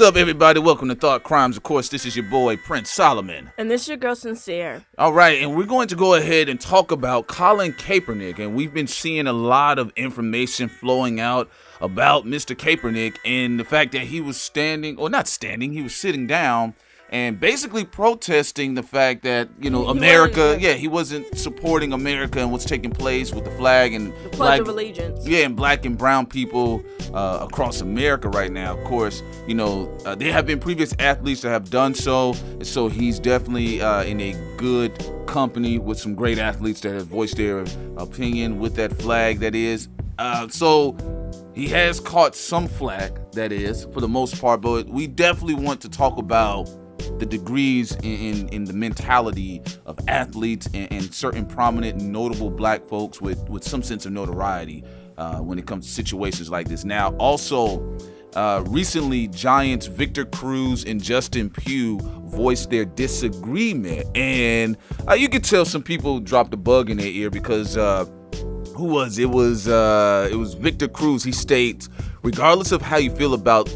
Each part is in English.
What's up, everybody? Welcome to Thought Crimez. Of course, this is your boy, Prince Solomon. And this is your girl, Sincere. All right, and we're going to go ahead and talk about Colin Kaepernick. And we've been seeing a lot of information flowing out about Mr. Kaepernick and the fact that he was standing, or not standing, he was sitting down and basically protesting the fact that you know America, yeah, he wasn't supporting America and what's taking place with the flag and The Pledge black, of Allegiance. yeah, and black and brown people uh, across America right now. Of course, you know uh, there have been previous athletes that have done so, so he's definitely uh, in a good company with some great athletes that have voiced their opinion with that flag. That is, uh, so he has caught some flack. That is, for the most part, but we definitely want to talk about the degrees in, in, in the mentality of athletes and, and certain prominent notable black folks with, with some sense of notoriety uh, when it comes to situations like this. Now, also, uh, recently, Giants Victor Cruz and Justin Pugh voiced their disagreement, and uh, you could tell some people dropped a bug in their ear because uh, who was it was uh, it was Victor Cruz. He states, regardless of how you feel about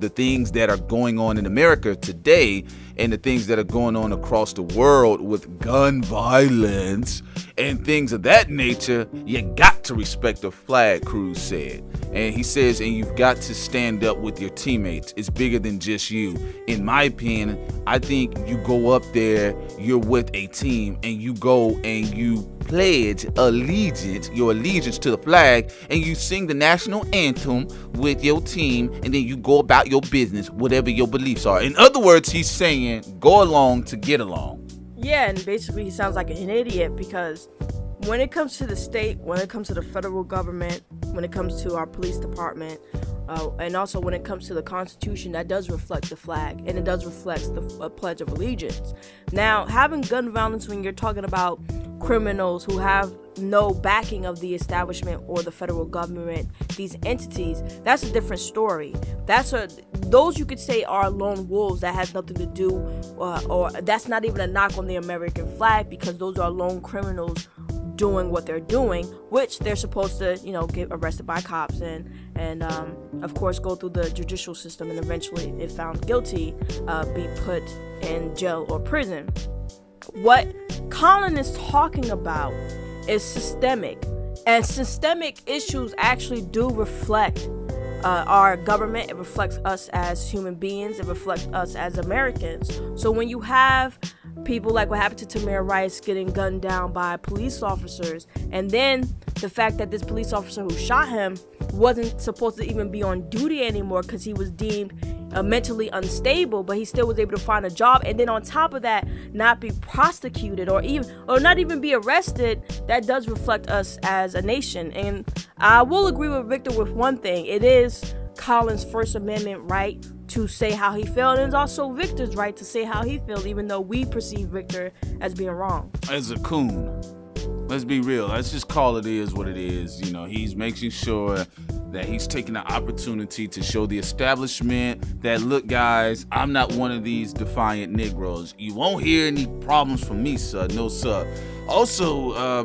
the things that are going on in America today and the things that are going on across the world with gun violence and things of that nature, you got to respect the flag, Cruz said. And he says, and you've got to stand up with your teammates. It's bigger than just you. In my opinion, I think you go up there, you're with a team, and you go and you pledge allegiance, your allegiance to the flag, and you sing the national anthem with your team, and then you go about your business, whatever your beliefs are. In other words, he's saying go along to get along. Yeah, and basically he sounds like an idiot because when it comes to the state, when it comes to the federal government, when it comes to our police department, uh, and also when it comes to the Constitution, that does reflect the flag and it does reflect the uh, Pledge of Allegiance. Now, having gun violence when you're talking about criminals who have no backing of the establishment or the federal government, these entities, that's a different story. That's a those you could say are lone wolves that has nothing to do, uh, or that's not even a knock on the American flag because those are lone criminals doing what they're doing, which they're supposed to, you know, get arrested by cops and and um, of course go through the judicial system and eventually, if found guilty, uh, be put in jail or prison. What Colin is talking about is systemic, and systemic issues actually do reflect uh, our government. It reflects us as human beings. It reflects us as Americans. So when you have people like what happened to Tamir Rice getting gunned down by police officers, and then the fact that this police officer who shot him wasn't supposed to even be on duty anymore because he was deemed uh, mentally unstable, but he still was able to find a job, and then on top of that, not be prosecuted or even or not even be arrested. That does reflect us as a nation, and I will agree with Victor with one thing: it is Colin's First Amendment right to say how he felt, and it's also Victor's right to say how he feels, even though we perceive Victor as being wrong. As a coon, let's be real. Let's just call it is what it is. You know, he's making sure that he's taking the opportunity to show the establishment that look, guys, I'm not one of these defiant Negroes. You won't hear any problems from me, sir. No, sir. Also, uh,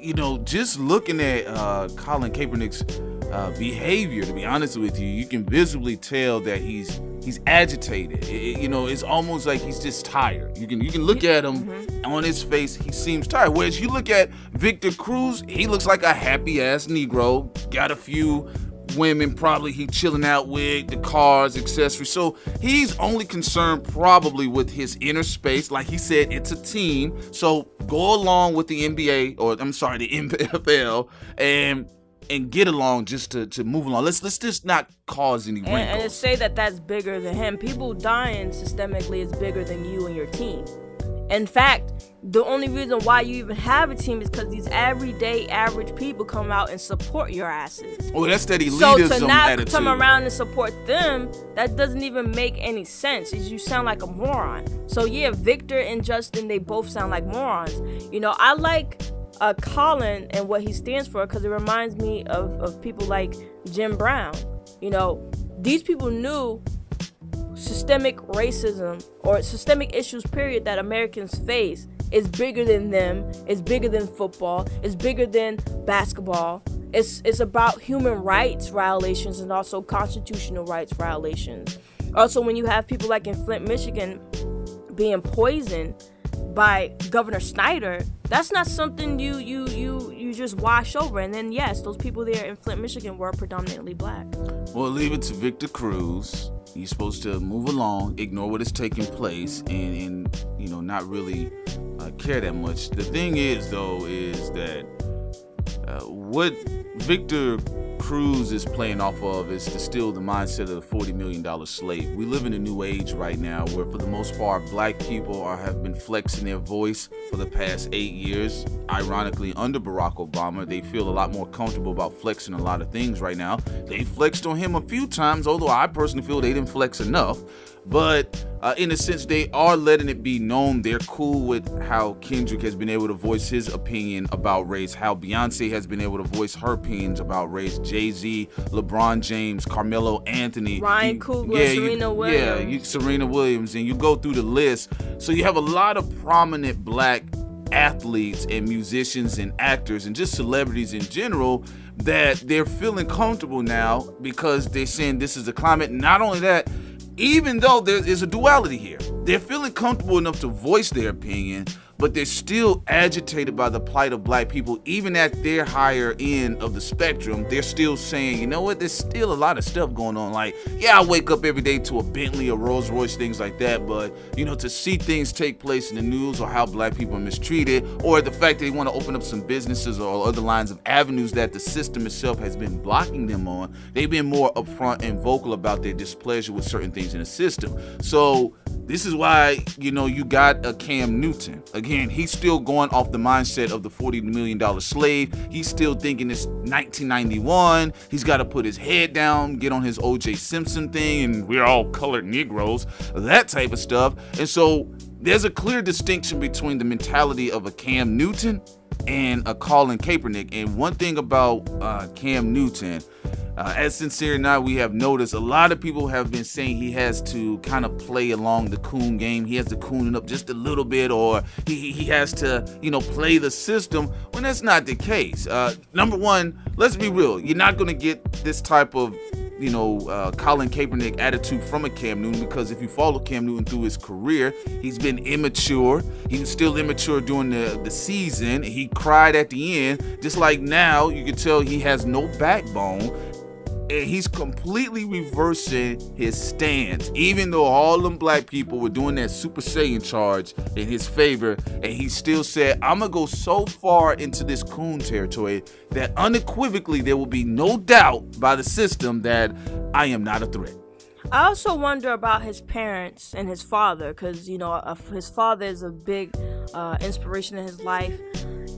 you know, just looking at uh, Colin Kaepernick's uh, behavior, to be honest with you, you can visibly tell that he's he's agitated. It- you know, it's almost like he's just tired. You can you can look at him on his face; he seems tired. Whereas you look at Victor Cruz, he looks like a happy ass Negro. Got a few women probably he chilling out with the cars accessories so he's only concerned probably with his inner space like he said it's a team so go along with the nba or i'm sorry the nfl and and get along just to, to move along let's let's just not cause any And, and say that that's bigger than him, people dying systemically is bigger than you and your team. In fact, the only reason why you even have a team is because these everyday average people come out and support your asses. well that's that So to not attitude come around and support them, that doesn't even make any sense. You sound like a moron. So yeah, Victor and Justin, they both sound like morons. You know, I like uh, Colin and what he stands for because it reminds me of, of people like Jim Brown. You know, these people knew systemic racism or systemic issues period that Americans face is bigger than them, it's bigger than football, it's bigger than basketball. It's it's about human rights violations and also constitutional rights violations. Also, when you have people like in Flint, Michigan, being poisoned by Governor Snyder, that's not something you you you you just wash over. And then yes, those people there in Flint, Michigan were predominantly black. Well, leave it to Victor Cruz. He's supposed to move along, ignore what is taking place, and, and you know not really uh, care that much. The thing is, though, is that uh, what Victor Cruz is playing off of is to steal the mindset of the $40 million slave. We live in a new age right now where, for the most part, black people are, have been flexing their voice for the past eight years. Ironically, under Barack Obama, they feel a lot more comfortable about flexing a lot of things right now. They flexed on him a few times, although I personally feel they didn't flex enough but uh, in a sense they are letting it be known. They're cool with how kendrick has been able to voice his opinion about race how beyonce has been able to voice her opinions about race jay-z lebron james carmelo anthony. Ryan coogler yeah, serena you, williams yeah you, serena williams and you go through the list. So you have a lot of prominent black athletes and musicians and actors and just celebrities in general that they're feeling comfortable now because they're saying this is the climate. Not only that even though there is a duality here, they're feeling comfortable enough to voice their opinion, but they're still agitated by the plight of black people, even at their higher end of the spectrum. They're still saying, you know what, there's still a lot of stuff going on. Like, yeah, I wake up every day to a Bentley, a Rolls Royce, things like that, but you know, to see things take place in the news or how black people are mistreated, or the fact that they want to open up some businesses or other lines of avenues that the system itself has been blocking them on, they've been more upfront and vocal about their displeasure with certain things in the system. So, this is why, you know, you got a Cam Newton. Again, he's still going off the mindset of the $40 million slave. He's still thinking it's 1991. He's got to put his head down, get on his OJ Simpson thing, and we're all colored Negroes, that type of stuff. And so there's a clear distinction between the mentality of a Cam Newton and a Colin Kaepernick. And one thing about uh, Cam Newton, uh, as sincere now, we have noticed a lot of people have been saying he has to kind of play along the coon game. He has to coon it up just a little bit, or he, he has to, you know, play the system when that's not the case. Uh, number one, let's be real. You're not going to get this type of you know, uh, Colin Kaepernick attitude from a Cam Newton because if you follow Cam Newton through his career, he's been immature. He was still immature during the, the season. He cried at the end. Just like now, you can tell he has no backbone and he's completely reversing his stance. Even though all them black people were doing that Super Saiyan charge in his favor, and he still said, I'm gonna go so far into this coon territory that unequivocally there will be no doubt by the system that I am not a threat. I also wonder about his parents and his father, because you know his father is a big uh, inspiration in his life.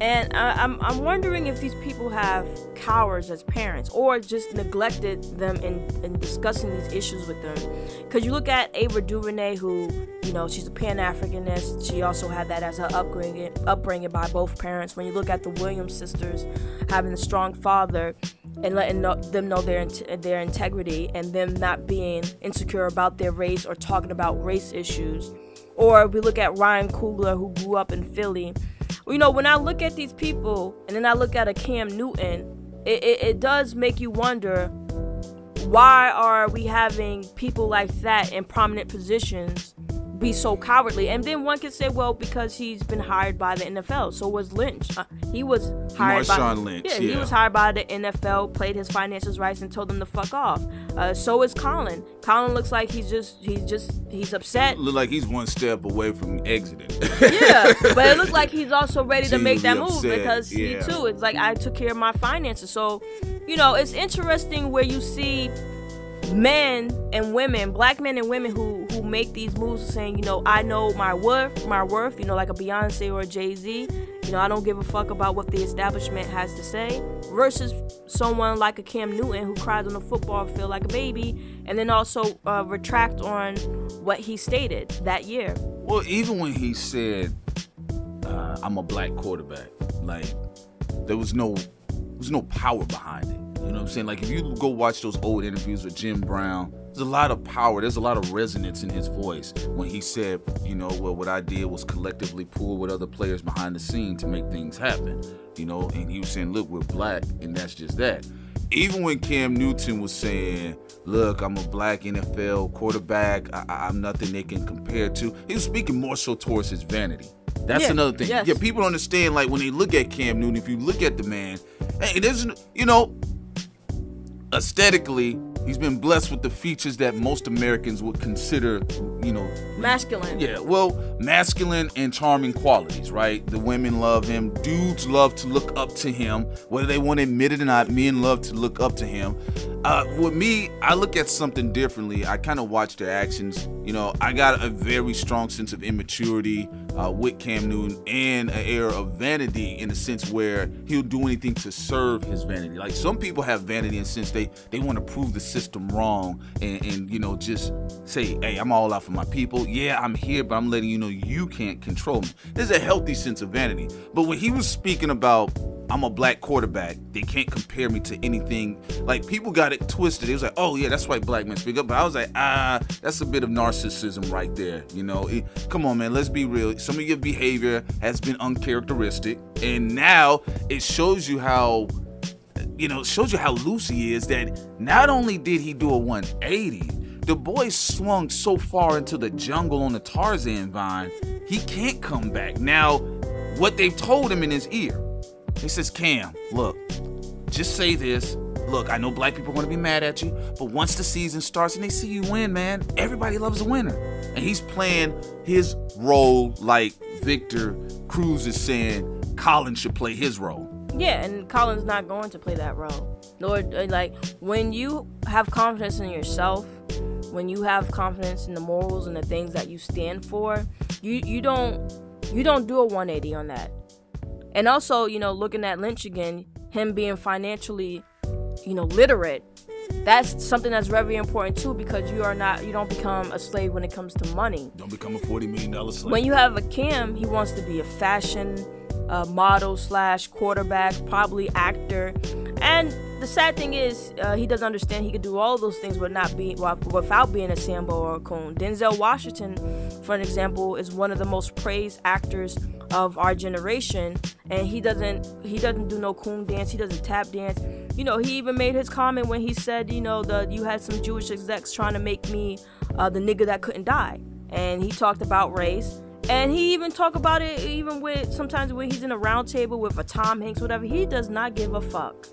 And I, am I'm, I'm wondering if these people have cowards as parents or just neglected them in, in discussing these issues with them. Because you look at Ava DuVernay, who, you know, she's a Pan Africanist. She also had that as her upbringing, upbringing by both parents. When you look at the Williams sisters having a strong father and letting them know their, their integrity and them not being insecure about their race or talking about race issues. Or we look at Ryan Coogler, who grew up in Philly you know, when I look at these people and then I look at a Cam Newton, it, it, it does make you wonder why are we having people like that in prominent positions be so cowardly. And then one could say, well, because he's been hired by the NFL. So was Lynch. Uh, he was hired Marshawn by Lynch. Yeah, yeah, he was hired by the NFL, played his finances rights, and told them to fuck off. Uh, so is Colin. Colin looks like he's just he's just he's upset. Look like he's one step away from exiting. yeah, but it looks like he's also ready to make that move because yeah. he too. It's like I took care of my finances. So, you know, it's interesting where you see men and women, black men and women who who make these moves saying, you know, I know my worth, my worth, you know, like a Beyonce or a Jay-Z. You know, I don't give a fuck about what the establishment has to say versus someone like a Cam Newton who cries on the football field like a baby and then also uh, retract on what he stated that year. Well, even when he said, uh, I'm a black quarterback, like, there was no there was no power behind it. You know what I'm saying? Like if you go watch those old interviews with Jim Brown, there's a lot of power. There's a lot of resonance in his voice when he said, you know, well, what I did was collectively pull with other players behind the scene to make things happen. You know, and he was saying, look, we're black, and that's just that. even when Cam Newton was saying, "Look, I'm a black NFL quarterback. I, am nothing they can compare to," he was speaking more so towards his vanity. That's yeah, another thing. Yes. Yeah, people understand. Like when they look at Cam Newton, if you look at the man, hey, there's you know, aesthetically, He's been blessed with the features that most Americans would consider, you know, masculine. Yeah, well, masculine and charming qualities, right? The women love him. Dudes love to look up to him, whether they want to admit it or not. Men love to look up to him. Uh, with me, I look at something differently. I kind of watch their actions. You know, I got a very strong sense of immaturity uh, with Cam Newton and an air of vanity in the sense where he'll do anything to serve his vanity. Like some people have vanity in the sense they they want to prove the system wrong and, and you know just say, hey, I'm all out for my people. Yeah, I'm here, but I'm letting you know you can't control me. There's a healthy sense of vanity. But when he was speaking about I'm a black quarterback. They can't compare me to anything. Like people got it twisted. It was like, oh yeah, that's why black men speak up. But I was like, ah, that's a bit of narcissism right there. You know, it, come on, man. Let's be real. Some of your behavior has been uncharacteristic, and now it shows you how. You know, shows you how loose he is. That not only did he do a 180, the boy swung so far into the jungle on the Tarzan vine, he can't come back. Now, what they've told him in his ear he says, Cam, look, just say this. Look, I know black people are going to be mad at you, but once the season starts and they see you win, man, everybody loves a winner. And he's playing his role like Victor Cruz is saying Colin should play his role. Yeah, and Colin's not going to play that role. Lord, uh, like when you have confidence in yourself, when you have confidence in the morals and the things that you stand for, you you don't you don't do a 180 on that. And also, you know, looking at Lynch again, him being financially, you know, literate, that's something that's very important too because you are not you don't become a slave when it comes to money. Don't become a forty million dollar slave. When you have a Kim, he wants to be a fashion uh, model slash quarterback, probably actor, and the sad thing is uh, he doesn't understand he could do all those things but not be without being a Sambo or a Coon. Denzel Washington, for an example, is one of the most praised actors of our generation and he doesn't he doesn't do no coon dance he doesn't tap dance. You know he even made his comment when he said you know the you had some jewish execs trying to make me uh, the nigga that couldn't die. And he talked about race and he even talked about it even with sometimes when he's in a round table with a tom hanks whatever he does not give a fuck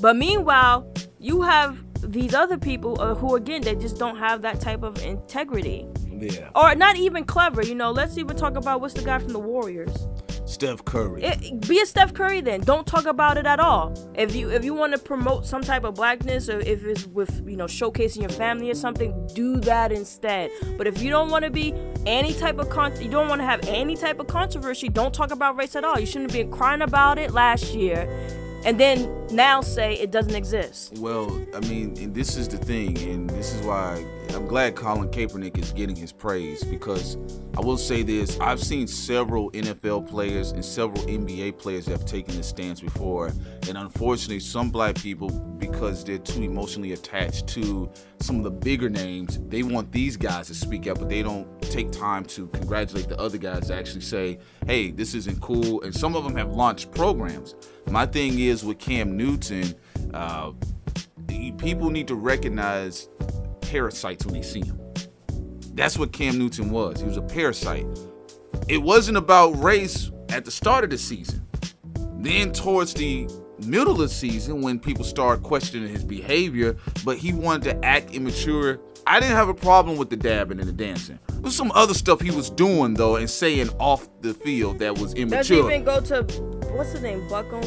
but meanwhile you have these other people uh, who again they just don't have that type of integrity yeah. Or not even clever, you know. Let's even talk about what's the guy from the Warriors. Steph Curry. It, be a Steph Curry then. Don't talk about it at all. If you if you want to promote some type of blackness or if it's with you know showcasing your family or something, do that instead. But if you don't want to be any type of con, you don't want to have any type of controversy. Don't talk about race at all. You shouldn't have been crying about it last year and then now say it doesn't exist. Well, I mean, and this is the thing, and this is why I'm glad Colin Kaepernick is getting his praise because I will say this: I've seen several NFL players and several NBA players that have taken this stance before, and unfortunately, some black people, because they're too emotionally attached to some of the bigger names, they want these guys to speak up, but they don't take time to congratulate the other guys to actually say, "Hey, this isn't cool." And some of them have launched programs. My thing is with Cam Newton, uh, people need to recognize parasites when they see him. That's what Cam Newton was. He was a parasite. It wasn't about race at the start of the season. Then towards the middle of the season, when people started questioning his behavior, but he wanted to act immature. I didn't have a problem with the dabbing and the dancing. There's some other stuff he was doing though and saying off the field that was immature. Does he even go to what's his name? Buckham?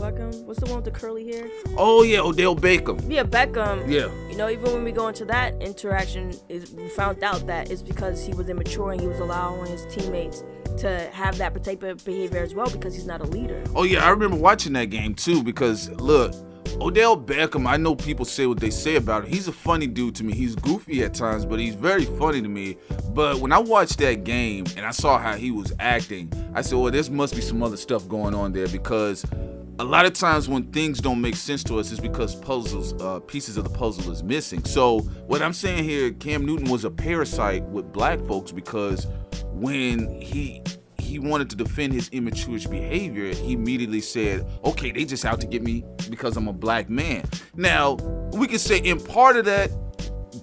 Beckham? What's the one with the curly hair? Oh yeah, Odell Beckham. Yeah, Beckham. Yeah. You know, even when we go into that interaction, is we found out that it's because he was immature and he was allowing his teammates to have that type of behavior as well because he's not a leader. Oh yeah, I remember watching that game too because look, Odell Beckham, I know people say what they say about him. He's a funny dude to me. He's goofy at times, but he's very funny to me. But when I watched that game and I saw how he was acting, I said, oh, well, there must be some other stuff going on there because a lot of times when things don't make sense to us is because puzzles, uh, pieces of the puzzle is missing. So what I'm saying here, Cam Newton was a parasite with black folks because when he he wanted to defend his immature behavior, he immediately said, "Okay, they just out to get me because I'm a black man." Now, we can say in part of that,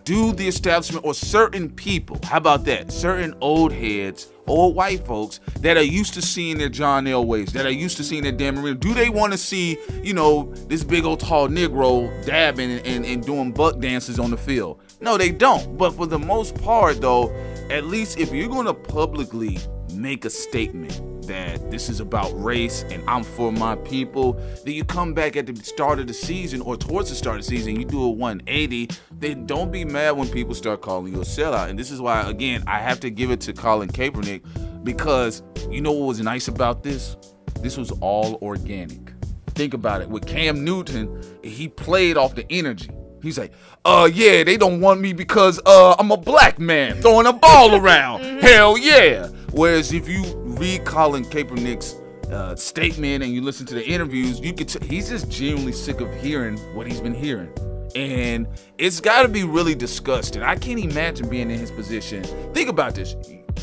do the establishment or certain people, how about that? Certain old heads, old white folks that are used to seeing their John Elways, that are used to seeing their Dan Marino, do they want to see, you know, this big old tall Negro dabbing and, and, and doing buck dances on the field? No, they don't. But for the most part, though, at least if you're going to publicly make a statement that this is about race and I'm for my people, then you come back at the start of the season or towards the start of the season, you do a 180, then don't be mad when people start calling you a sellout. And this is why, again, I have to give it to Colin Kaepernick because you know what was nice about this? This was all organic. Think about it. With Cam Newton, he played off the energy. He's like, uh, yeah, they don't want me because uh, I'm a black man throwing a ball around. Hell yeah. Whereas if you read Colin Kaepernick's uh, statement and you listen to the interviews, you could t- he's just genuinely sick of hearing what he's been hearing. And it's got to be really disgusting. I can't imagine being in his position. Think about this: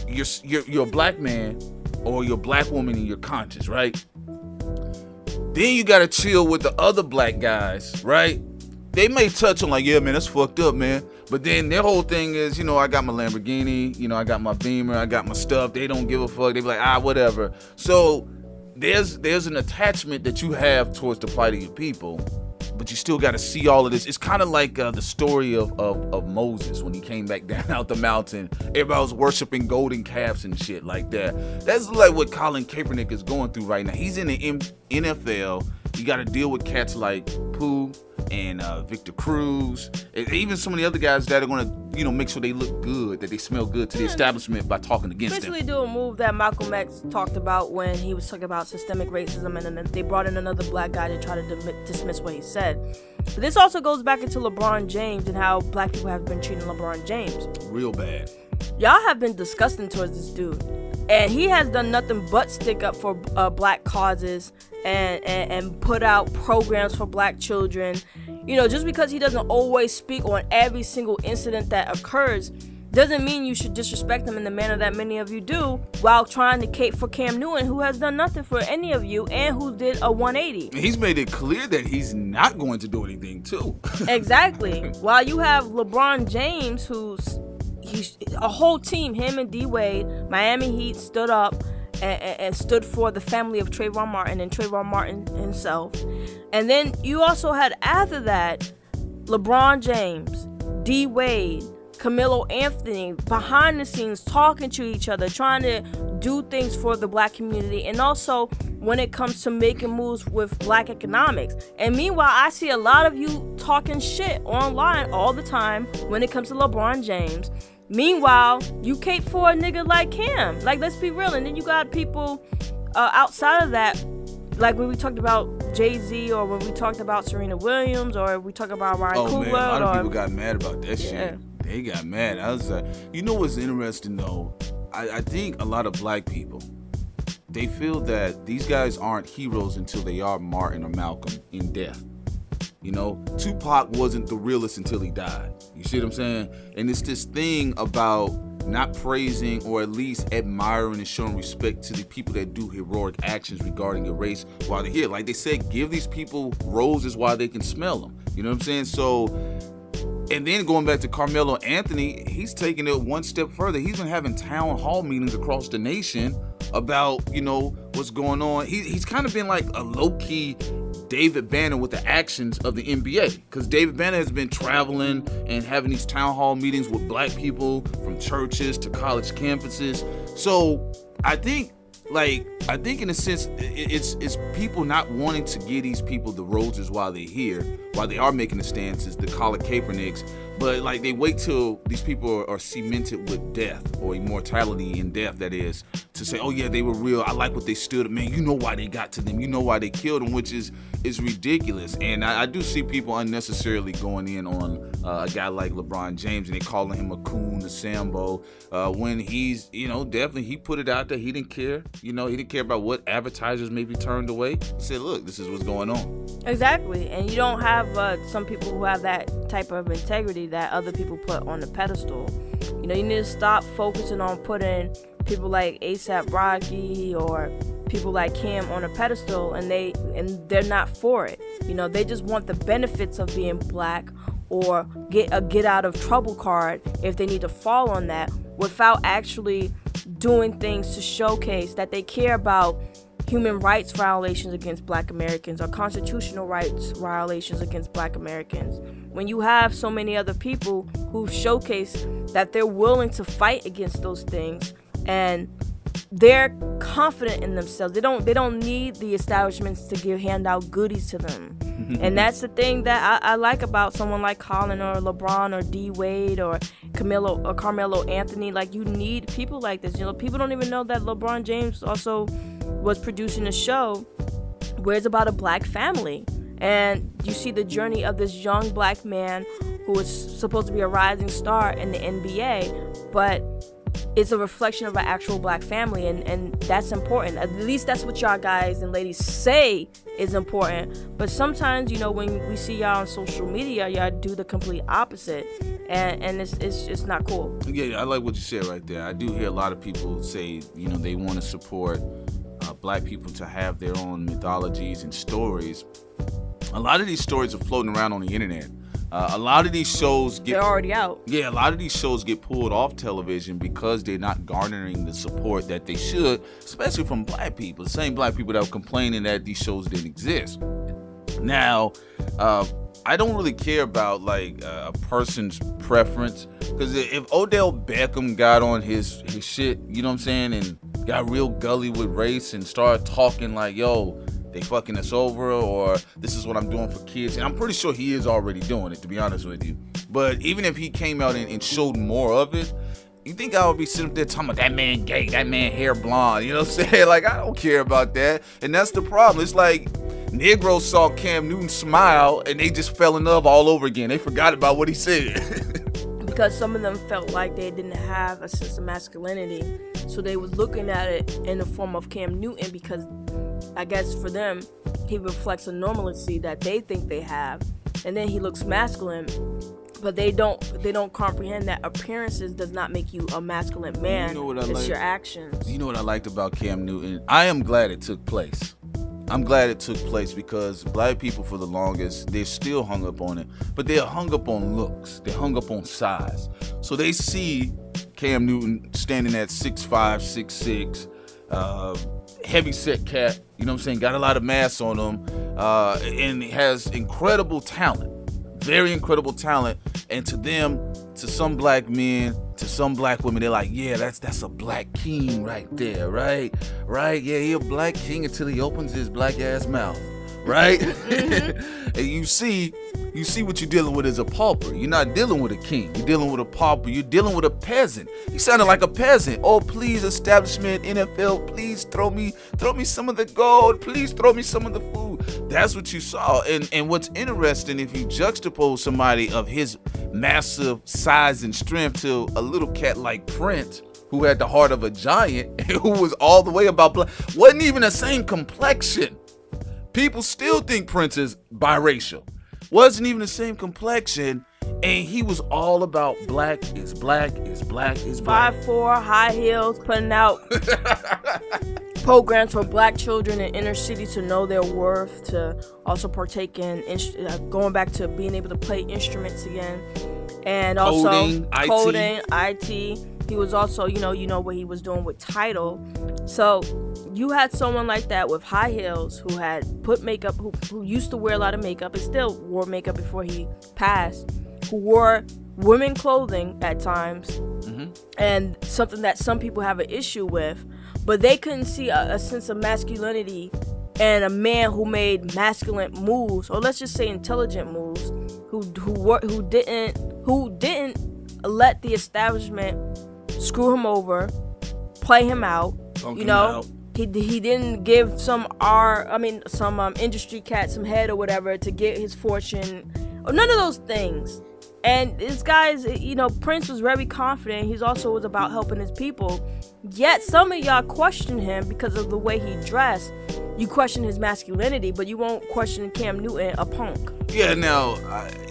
you're you're, you're a black man or you're a black woman in your conscience, right? Then you got to chill with the other black guys, right? They may touch on like, yeah, man, that's fucked up, man. But then their whole thing is, you know, I got my Lamborghini, you know, I got my Beamer, I got my stuff. They don't give a fuck. They be like, ah, whatever. So there's there's an attachment that you have towards the plight of your people, but you still got to see all of this. It's kind of like uh, the story of, of of Moses when he came back down out the mountain. Everybody was worshiping golden calves and shit like that. That's like what Colin Kaepernick is going through right now. He's in the M- NFL. You got to deal with cats like Pugh and uh, Victor Cruz, and even some of the other guys that are going to, you know, make sure they look good, that they smell good to the establishment by talking against Basically, them. do a move that Malcolm X talked about when he was talking about systemic racism, and then they brought in another black guy to try to dim- dismiss what he said. But this also goes back into LeBron James and how black people have been treating LeBron James. Real bad. Y'all have been disgusting towards this dude, and he has done nothing but stick up for uh, black causes and, and and put out programs for black children. You know, just because he doesn't always speak on every single incident that occurs doesn't mean you should disrespect him in the manner that many of you do while trying to cape for Cam Newton, who has done nothing for any of you and who did a 180. He's made it clear that he's not going to do anything too. exactly. While you have LeBron James, who's he's a whole team, him and D Wade, Miami Heat stood up and, and, stood for the family of Trayvon Martin and Trayvon Martin himself. And then you also had after that LeBron James, D Wade, Camilo Anthony behind the scenes talking to each other, trying to do things for the black community, and also when it comes to making moves with black economics. And meanwhile, I see a lot of you talking shit online all the time when it comes to LeBron James. Meanwhile, you cape for a nigga like him. Like, let's be real. And then you got people uh, outside of that, like when we talked about Jay Z, or when we talked about Serena Williams, or we talk about Ryan oh, Coogler. man, a lot of or, people got mad about that Yeah. shit. They got mad. I was like, you know what's interesting though? I, I think a lot of black people they feel that these guys aren't heroes until they are Martin or Malcolm in death. You know, Tupac wasn't the realest until he died. You see what I'm saying? And it's this thing about not praising or at least admiring and showing respect to the people that do heroic actions regarding your race while they're here. Like they said, give these people roses while they can smell them. You know what I'm saying? So and then going back to Carmelo Anthony, he's taking it one step further. He's been having town hall meetings across the nation about, you know, what's going on. He, he's kind of been like a low key David Banner with the actions of the NBA. Because David Banner has been traveling and having these town hall meetings with black people from churches to college campuses. So I think like I think in a sense it's it's people not wanting to give these people the roses while they're here, while they are making the stances, the Colin Kaepernicks, but like they wait till these people are, cemented with death or immortality in death, that is, to say, oh yeah, they were real. I like what they stood. Man, you know why they got to them. You know why they killed them, which is is ridiculous. And I, I do see people unnecessarily going in on uh, a guy like LeBron James and they calling him a coon, a Sambo, uh, when he's, you know, definitely he put it out there. He didn't care. You know, he didn't care about what advertisers may be turned away. He said, look, this is what's going on. Exactly. And you don't have uh, some people who have that type of integrity that other people put on the pedestal. You know, you need to stop focusing on putting people like ASAP Rocky or people like Cam on a pedestal and they and they're not for it. You know, they just want the benefits of being black or get a get out of trouble card if they need to fall on that without actually doing things to showcase that they care about human rights violations against black Americans or constitutional rights violations against black Americans. When you have so many other people who showcase that they're willing to fight against those things and they're confident in themselves. They don't they don't need the establishments to give hand out goodies to them. and that's the thing that I, I, like about someone like Colin or LeBron or D Wade or Camilo or Carmelo Anthony. Like you need people like this. You know, people don't even know that LeBron James also was producing a show where it's about a black family. And you see the journey of this young black man who was supposed to be a rising star in the NBA, but it's a reflection of an actual black family and, and that's important. At least that's what y'all guys and ladies say is important. But sometimes you know when we see y'all on social media y'all do the complete opposite and and it's, it's just not cool. Yeah i like what you said right there. I do hear a lot of people say you know they want to support uh, black people to have their own mythologies and stories. A lot of these stories are floating around on the internet uh, a lot of these shows get they're already out. Yeah, a lot of these shows get pulled off television because they're not garnering the support that they should, especially from black people. The same black people that were complaining that these shows didn't exist. Now, uh, I don't really care about like uh, a person's preference because if Odell Beckham got on his his shit, you know what I'm saying, and got real gully with race and started talking like, "Yo, they fucking us over or this is what I'm doing for kids. And I'm pretty sure he is already doing it, to be honest with you. But even if he came out and, and showed more of it, you think I would be sitting there talking about that man gay, that man hair blonde, you know what I'm saying? Like, I don't care about that. And that's the problem. It's like Negroes saw Cam Newton smile and they just fell in love all over again. They forgot about what he said. because some of them felt like they didn't have a sense of masculinity. So they was looking at it in the form of Cam Newton because I guess for them, he reflects a normalcy that they think they have, and then he looks masculine. But they don't they don't comprehend that appearances does not make you a masculine man. You know what I it's like? your actions. You know what I liked about Cam Newton? I am glad it took place. I'm glad it took place because black people for the longest they're still hung up on it, but they're hung up on looks. They're hung up on size. So they see Cam Newton standing at 6'5", 6'6", uh, heavy set cat, you know what I'm saying? Got a lot of mass on him, uh, and has incredible talent, very incredible talent. And to them, to some black men, to some black women, they're like, yeah, that's that's a black king right there, right? Right? Yeah, he a black king until he opens his black ass mouth right? Mm-hmm. and you see, you see what you're dealing with is a pauper. You're not dealing with a king. You're dealing with a pauper. You're dealing with a peasant. He sounded like a peasant. Oh, please, establishment, NFL, please throw me, throw me some of the gold. Please throw me some of the food. That's what you saw. And and what's interesting, if you juxtapose somebody of his massive size and strength to a little cat like Prince who had the heart of a giant, who was all the way about black, wasn't even the same complexion. People still think Prince is biracial. Wasn't even the same complexion, and he was all about black is black is black is black. Five four, high heels, putting out programs for black children in inner city to know their worth, to also partake in uh, going back to being able to play instruments again, and also coding, coding IT. IT. He was also, you know, you know what he was doing with title. So you had someone like that with high heels who had put makeup, who, who used to wear a lot of makeup and still wore makeup before he passed, who wore women clothing at times, mm-hmm. and something that some people have an issue with, but they couldn't see a, a sense of masculinity and a man who made masculine moves, or let's just say intelligent moves, who who who didn't who didn't let the establishment screw him over, play him out, you know. Out. He, he didn't give some R I mean some um, industry cat some head or whatever to get his fortune. Or none of those things and this guy's you know Prince was very confident he's also was about helping his people yet some of y'all question him because of the way he dressed you question his masculinity but you won't question Cam Newton a punk yeah now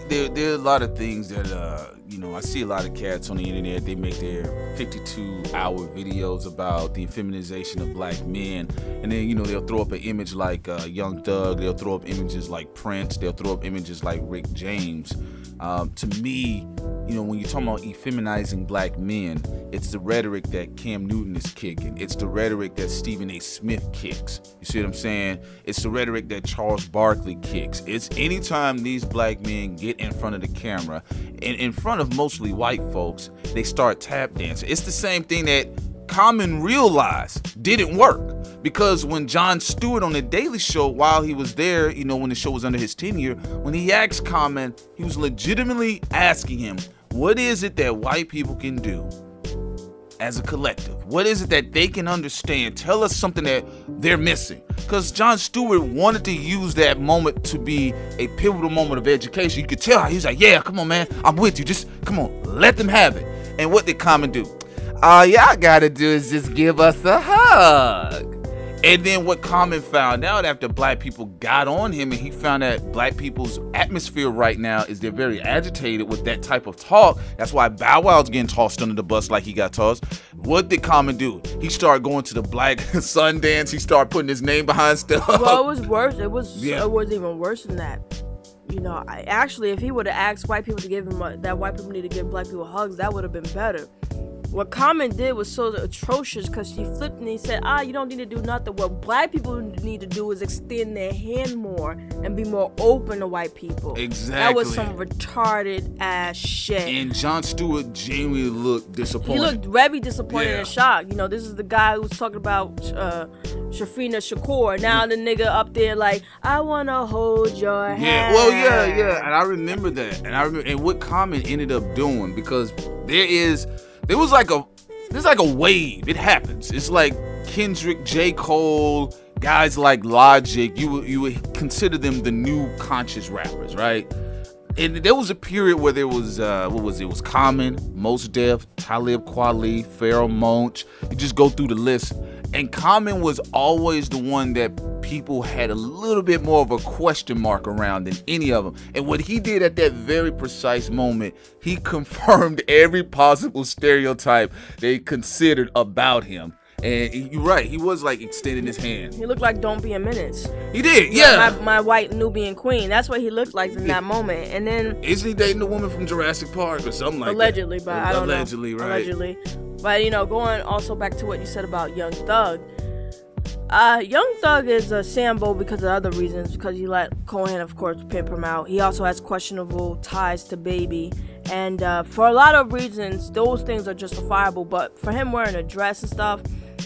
there there are a lot of things that uh you know I see a lot of cats on the internet. They make their 52 hour videos about the feminization of black men, and then you know they'll throw up an image like uh, Young Thug. They'll throw up images like Prince. They'll throw up images like Rick James. Um, to me, you know, when you're talking about effeminizing black men, it's the rhetoric that Cam Newton is kicking. It's the rhetoric that Stephen A. Smith kicks. You see what I'm saying? It's the rhetoric that Charles Barkley kicks. It's anytime these black men get in front of the camera, and in front of mostly white folks, they start tap dancing. It's the same thing that Common realized didn't work because when Jon Stewart on the Daily Show, while he was there, you know, when the show was under his tenure, when he asked Common, he was legitimately asking him, "What is it that white people can do as a collective? What is it that they can understand? Tell us something that they're missing." Because Jon Stewart wanted to use that moment to be a pivotal moment of education. You could tell he was like, "Yeah, come on, man, I'm with you. Just come on, let them have it." And what did Common do? All y'all gotta do is just give us a hug. And then what Common found out after black people got on him and he found that black people's atmosphere right now is they're very agitated with that type of talk. That's why Bow Wow's getting tossed under the bus like he got tossed. What did Common do? He started going to the black Sundance. He started putting his name behind stuff. Well, it was worse. It was yeah. it was even worse than that. You know, I, actually, if he would have asked white people to give him a, that white people need to give black people hugs, that would have been better what Common did was so atrocious because she flipped and he said, ah, you don't need to do nothing. What black people need to do is extend their hand more and be more open to white people. Exactly. That was some retarded ass shit. And Jon Stewart genuinely looked disappointed. He looked very disappointed yeah. and shocked. You know, this is the guy who was talking about uh, Shafina Shakur. Now the nigga up there like, I wanna hold your hand. Yeah, well, yeah, yeah. And I remember that. And I remember and what Common ended up doing because there is there was like a there's like a wave. It happens. It's like Kendrick, J. Cole, guys like Logic. You would you would consider them the new conscious rappers, right? And there was a period where there was uh, what was it? it was Common, Mos Def, Talib Kweli, Pharoahe Monch. You just go through the list, and Common was always the one that people had a little bit more of a question mark around than any of them. And what he did at that very precise moment, he confirmed every possible stereotype they considered about him. And you're right, he was like extending his hand. He looked like Don't Be a Menace. He did, yeah. My, my, white Nubian queen. That's what he looked like in that moment. And then isn't he dating a woman from Jurassic Park or something like allegedly, that? Allegedly, but I don't allegedly, know. Right. Allegedly, But you know, going also back to what you said about Young Thug. Uh, Young Thug is a Sambo because of other reasons. Because he let Cohen, of course, pimp him out. He also has questionable ties to Baby, and uh, for a lot of reasons, those things are justifiable. But for him wearing a dress and stuff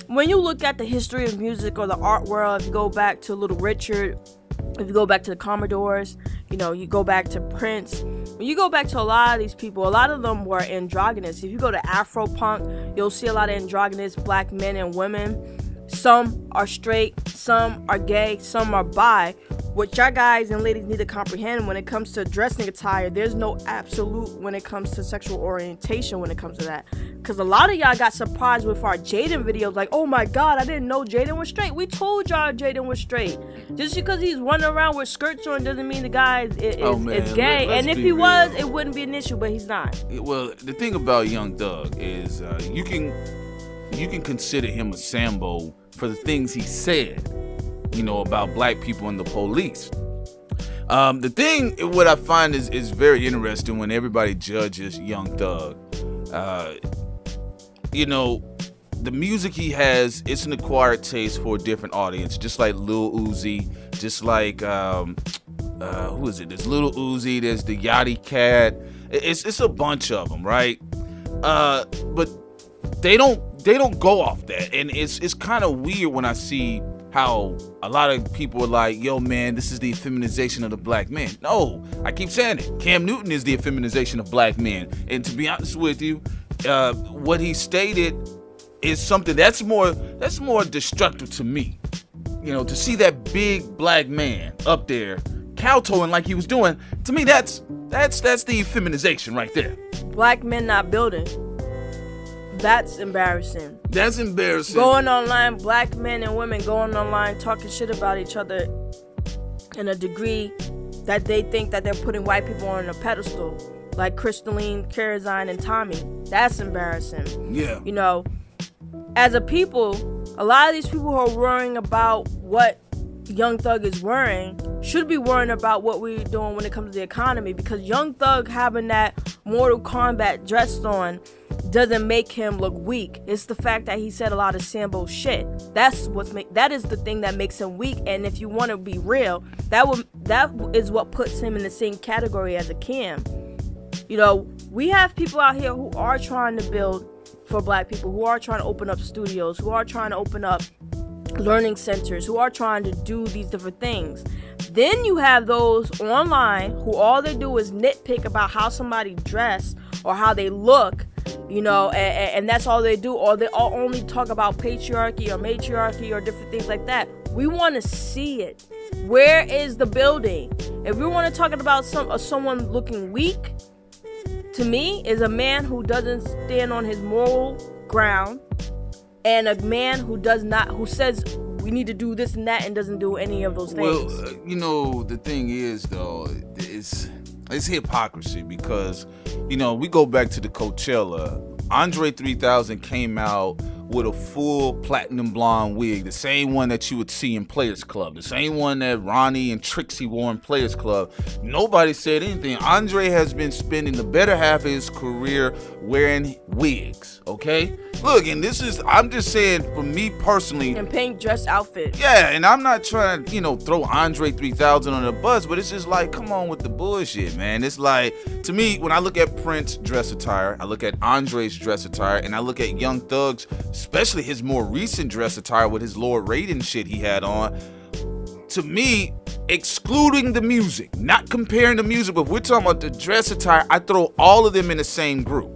when you look at the history of music or the art world, if you go back to Little Richard, if you go back to the Commodores, you know, you go back to Prince, when you go back to a lot of these people, a lot of them were androgynous. If you go to Afro punk, you'll see a lot of androgynous black men and women. Some are straight, some are gay, some are bi, what y'all guys and ladies need to comprehend when it comes to dressing attire, there's no absolute when it comes to sexual orientation when it comes to that. Because a lot of y'all got surprised with our Jaden videos, like, oh my god, I didn't know Jaden was straight. We told y'all Jaden was straight. Just because he's running around with skirts on doesn't mean the guy is, is, oh, is gay. Let, and if he real. was, it wouldn't be an issue, but he's not. Well, the thing about Young Thug is uh, you can you can consider him a Sambo for the things he said you know, about black people and the police. Um, the thing, what I find is, is very interesting when everybody judges Young Thug. Uh, you know, the music he has, it's an acquired taste for a different audience, just like Lil Uzi, just like, um, uh, who is it? There's Little Uzi, there's the Yachty Cat. It's, it's a bunch of them, right? Uh, but they don't they don't go off that and it's it's kind of weird when i see how a lot of people are like, yo, man, this is the feminization of the black man. No, I keep saying it. Cam Newton is the feminization of black men. And to be honest with you, uh, what he stated is something that's more that's more destructive to me. You know, to see that big black man up there kowtowing like he was doing, to me that's that's that's the feminization right there. Black men not building. That's embarrassing. That's embarrassing. Going online, black men and women going online talking shit about each other in a degree that they think that they're putting white people on a pedestal, like Crystalline, Karazine, and Tommy. That's embarrassing. Yeah. You know, as a people, a lot of these people who are worrying about what Young Thug is worrying should be worrying about what we're doing when it comes to the economy because Young Thug having that Mortal Kombat dress on doesn't make him look weak. It's the fact that he said a lot of Sambo shit. That's what's make that is the thing that makes him weak. And if you want to be real, that would that is what puts him in the same category as a Cam. You know, we have people out here who are trying to build for black people, who are trying to open up studios, who are trying to open up learning centers who are trying to do these different things. Then you have those online who all they do is nitpick about how somebody dress or how they look, you know, and, and that's all they do, or they all only talk about patriarchy or matriarchy or different things like that. We want to see it. Where is the building? If we want to talk about some uh, someone looking weak, to me, is a man who doesn't stand on his moral ground and a man who does not who says we need to do this and that and doesn't do any of those things. Well, uh, you know, the thing is though, it's it's hypocrisy because you know we go back to the Coachella. Andre 3000 came out with a full platinum blonde wig, the same one that you would see in Players Club, the same one that Ronnie and Trixie wore in Players Club. Nobody said anything. Andre has been spending the better half of his career wearing wigs, okay? Look, and this is, I'm just saying, for me personally. And pink dress outfit. Yeah, and I'm not trying to, you know, throw Andre 3000 on the bus, but it's just like, come on with the bullshit, man. It's like, to me, when I look at Prince dress attire, I look at Andre's dress attire, and I look at Young Thug's especially his more recent dress attire with his Lord Raiden shit he had on. To me, excluding the music, not comparing the music, but we're talking about the dress attire, I throw all of them in the same group.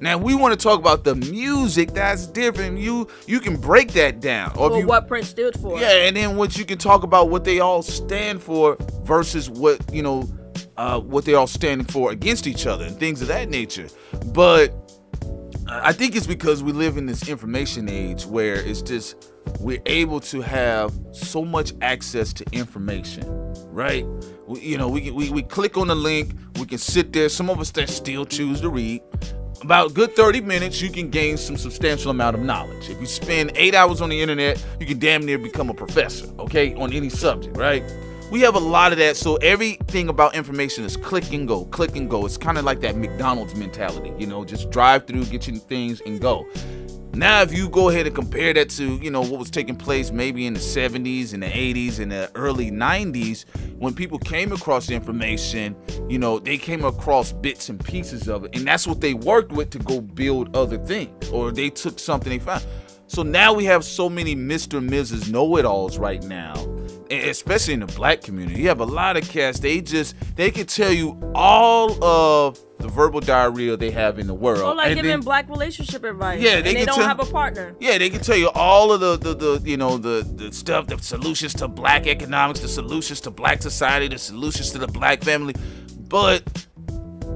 Now we want to talk about the music. That's different. You you can break that down. Or well, you, what Prince stood for. Yeah, and then what you can talk about what they all stand for versus what you know, uh, what they all standing for against each other and things of that nature. But I think it's because we live in this information age where it's just we're able to have so much access to information, right? We, you know, we, we we click on the link, we can sit there. Some of us that still choose to read. About good 30 minutes, you can gain some substantial amount of knowledge. If you spend eight hours on the internet, you can damn near become a professor, okay, on any subject, right? We have a lot of that. So everything about information is click and go, click and go. It's kind of like that McDonald's mentality, you know, just drive through, get your things and go. Now, if you go ahead and compare that to, you know, what was taking place maybe in the 70s and the 80s and the early 90s, when people came across information, you know, they came across bits and pieces of it. And that's what they worked with to go build other things. Or they took something they found. So now we have so many Mr. and Mrs. Know It Alls right now especially in the black community. You have a lot of cats, they just they can tell you all of the verbal diarrhea they have in the world. Oh, like and giving then, black relationship advice. Yeah, they, they don't tell, have a partner. Yeah, they can tell you all of the, the, the you know the the stuff, the solutions to black economics, the solutions to black society, the solutions to the black family, but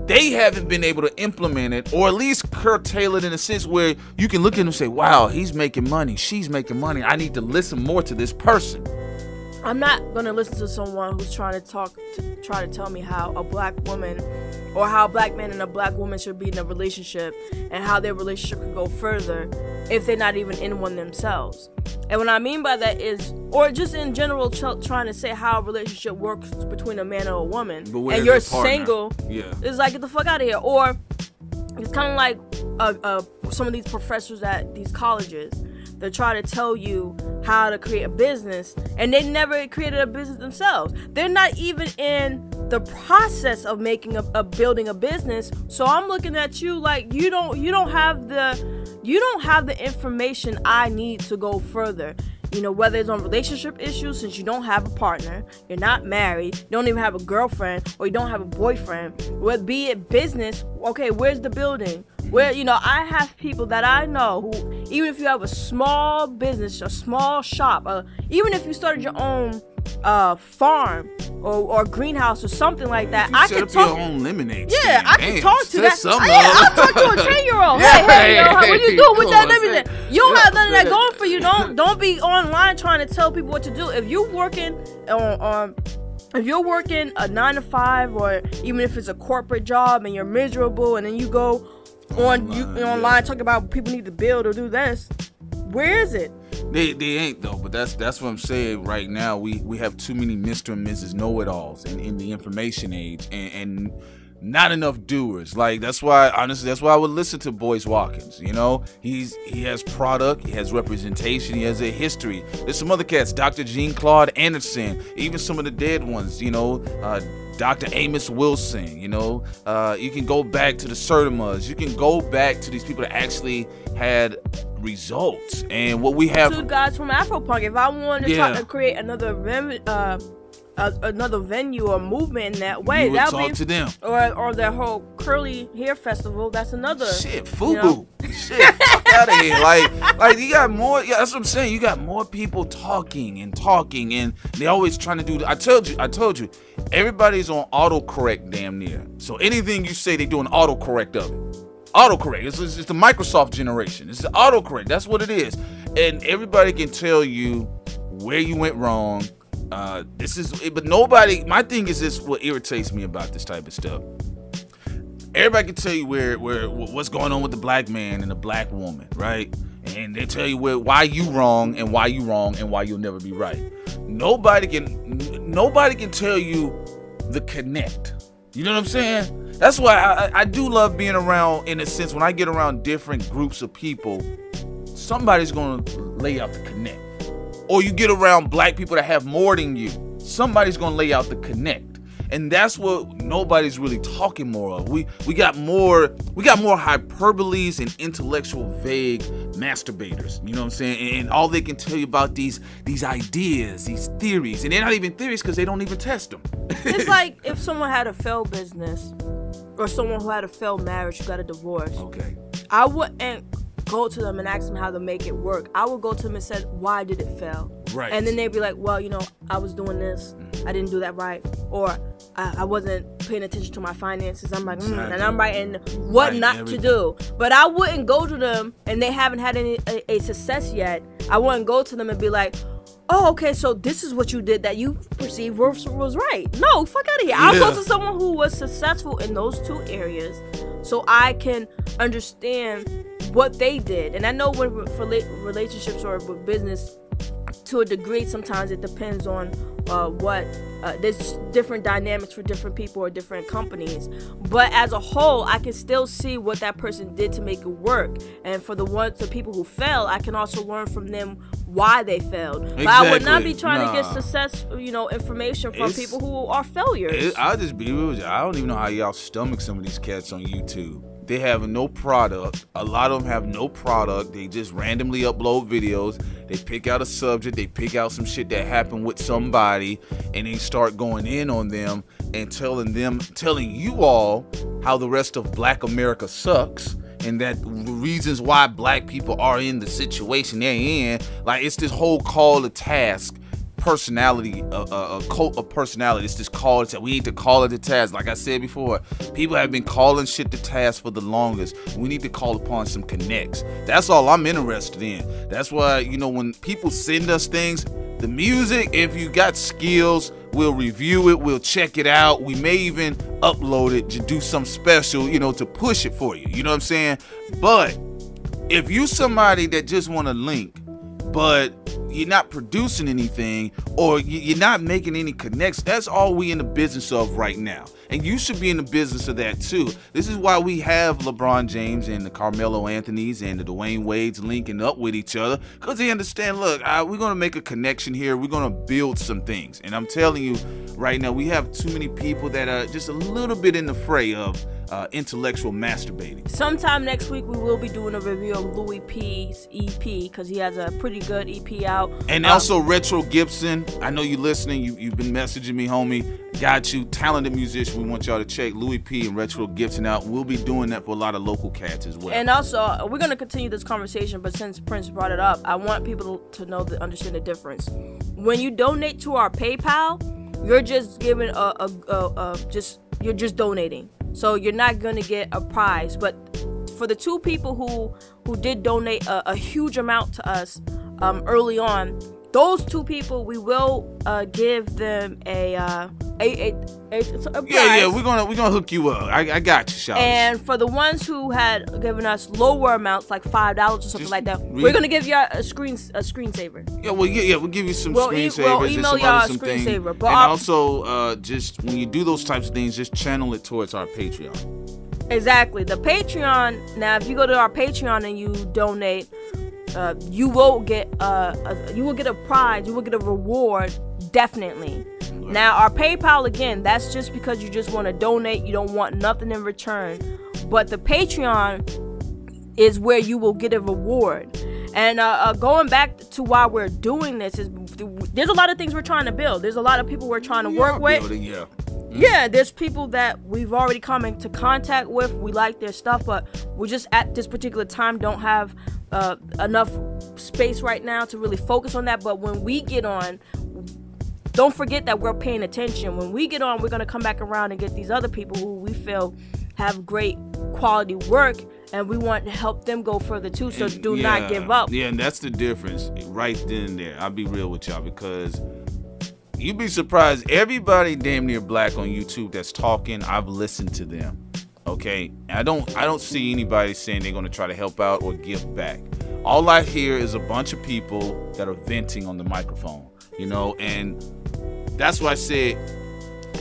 they haven't been able to implement it or at least curtail it in a sense where you can look at them and say, wow, he's making money, she's making money. I need to listen more to this person. I'm not gonna listen to someone who's trying to talk to try to tell me how a black woman or how a black man and a black woman should be in a relationship and how their relationship could go further if they're not even in one themselves. And what I mean by that is, or just in general, ch- trying to say how a relationship works between a man and a woman, and you're single, yeah, it's like get the fuck out of here. Or it's kind of like uh, uh, some of these professors at these colleges they try to tell you how to create a business and they never created a business themselves. They're not even in the process of making a, a building a business. So i'm looking at you like you don't you don't have the you don't have the information i need to go further you know, whether it's on relationship issues, since you don't have a partner, you're not married, you don't even have a girlfriend, or you don't have a boyfriend, whether be it business, okay, where's the building? Where, you know, I have people that I know who, even if you have a small business, a small shop, uh, even if you started your own uh, farm or, or greenhouse or something like that. I can talk. Your own lemonade. Yeah, I can talk to that. I, yeah, I'll talk to a ten year old. yeah, hey, hey, yo, hey, what you doing with that lemonade? You don't have none of that going for you. Don't don't be online trying to tell people what to do. If you're working on on if you're working a nine to five or even if it's a corporate job and you're miserable and then you go on you Online, online talk about people need to build or do this, where is it? They they ain't though, but that's that's what I'm saying right now. We we have too many Mr. and Mrs. Know-it-alls in, in the information age and, and not enough doers. Like that's why honestly that's why I would listen to Boyce Watkins. You know, he's he has product, he has representation, he has a history. There's some other cats, Dr. Jean Claude Anderson, even some of the dead ones, you know, uh, Dr. Amos Wilson, you know, uh, you can go back to the Sertimas, you can go back to these people that actually had results. And what we have Two guys from Afropunk. If I wanted to Yeah. try to create another uh, uh, another venue or movement in that way, that talk would be to them. or or their whole curly hair festival. That's another. Shit, you know? FUBU. Shit, fuck out of here. Like, like you got more. Yeah, that's what I'm saying. You got more people talking and talking, and they always trying to do. I told you. I told you. Everybody's on autocorrect, damn near. So anything you say, they do an autocorrect of it. Autocorrect. It's, it's, it's the Microsoft generation. It's the autocorrect. That's what it is. And everybody can tell you where you went wrong. Uh, this is, but nobody. My thing is this: what irritates me about this type of stuff everybody can tell you where where what's going on with the black man and the black woman, right? And they tell you where why you wrong and why you wrong and why you'll never be right. Nobody can nobody can tell you the connect. You know what I'm saying? That's why I, I- do love being around in a sense when I get around different groups of people, somebody's gonna lay out the connect. Or you get around black people that have more than you, somebody's gonna lay out the connect and that's what nobody's really talking more of. We we got more we got more hyperboles and intellectual vague masturbators. You know what I'm saying? And, and all they can tell you about these these ideas, these theories, and they're not even theories because they don't even test them. It's like if someone had a failed business or someone who had a failed marriage who got a divorce. okay. I wouldn't go to them and ask them how to make it work. I would go to them and said, "Why did it fail?" Right. And then they'd be like, "Well, you know, I was doing this, I didn't do that right, or I, I wasn't paying attention to my finances." I'm like, mm, and I'm writing what Right, not everything. to do. But I wouldn't go to them and they haven't had any a, a success yet. I wouldn't go to them and be like. Oh, okay. So this is what you did that you perceived was, was right. No, fuck out of here. I'll go to someone who was successful in those two areas, so I can understand what they did. And I know when for relationships or with business, to a degree, sometimes it depends on uh, what uh, there's different dynamics for different people or different companies. But as a whole, I can still see what that person did to make it work. And for the ones, the people who fail, I can also learn from them why they failed. But I would not be Exactly. trying to get success, you know, information from It's- people who are failures. It, I'll just be real. I don't even know how y'all stomach some of these cats on YouTube. They have no product. A lot of them have no product. They just randomly upload videos. They pick out a subject. They pick out some shit that happened with somebody, and they start going in on them and telling them, telling you all how the rest of Black America sucks and that reasons why black people are in the situation they're in. Like it's this whole call to task personality, a, a, a cult of personality. It's this call to we need to call it to task. Like I said before, people have been calling shit to task for the longest. We need to call upon some connects. That's all I'm interested in. That's why you know when people send us things, the music. If you got skills, we'll review it. We'll check it out. We may even upload it to do some special, you know, to push it for you. You know what I'm saying? But if you somebody that just want to link but you're not producing anything or you- you're not making any connects that's all we in the business of right now and you should be in the business of that too this is why we have lebron james and the carmelo anthonys and the dwyane wades linking up with each other because they understand look uh, we're going to make a connection here we're going to build some things and i'm telling you right now we have too many people that are just a little bit in the fray of uh, intellectual masturbating Sometime next week, we will be doing a review of Louis P's EP because he has a pretty good EP out. And Um, also Retro Gibson. I know you're listening. You, you've been messaging me, homie. Got you. Talented musician. We want y'all to check Louis P and Retro Gibson out. We'll be doing that for a lot of local cats as well. And also, uh, we're gonna continue this conversation, but since Prince brought it up, I want people to know the understand the difference. When you donate to our PayPal, you're just giving a, a, a, a just you're just donating, so you're not gonna get a prize. But for the two people who who did donate a, a huge amount to us um, early on, those two people, we will uh, give them a uh, a, a, a, a Yeah, yeah, we're gonna we're gonna hook you up. I, I got you, Charlotte. And for the ones who had given us lower amounts, like five dollars or something Just like that, read- we're gonna give you a screen a screensaver. Yeah, well, yeah, yeah, we'll give you some We'll e- screensavers we'll email y'all a screensaver, but and I'll- also, uh, just when you do those types of things, just channel it towards our Patreon. Exactly. The Patreon. Now, if you go to our Patreon and you donate, uh, you will get uh, a, you will get a prize. You will get a reward. Definitely. Now, our PayPal again. That's just because you just want to donate. You don't want nothing in return. But the Patreon is where you will get a reward. And uh, uh, going back to why we're doing this is there's a lot of things we're trying to build. There's a lot of people we're trying to work with. Building, yeah. Yeah, there's people that we've already come into contact with. We like their stuff, but we just at this particular time don't have uh, enough space right now to really focus on that. But when we get on, don't forget that we're paying attention. When we get on, we're gonna come back around and get these other people who we feel have great quality work, and we want to help them go further too. So And do yeah, not give up. Yeah, and that's the difference right then and there. I'll be real with y'all because you'd be surprised. Everybody damn near black on YouTube that's talking, I've listened to them. Okay, I don't I don't see anybody saying they're gonna try to help out or give back. All I hear is a bunch of people that are venting on the microphone, you know, and that's why I said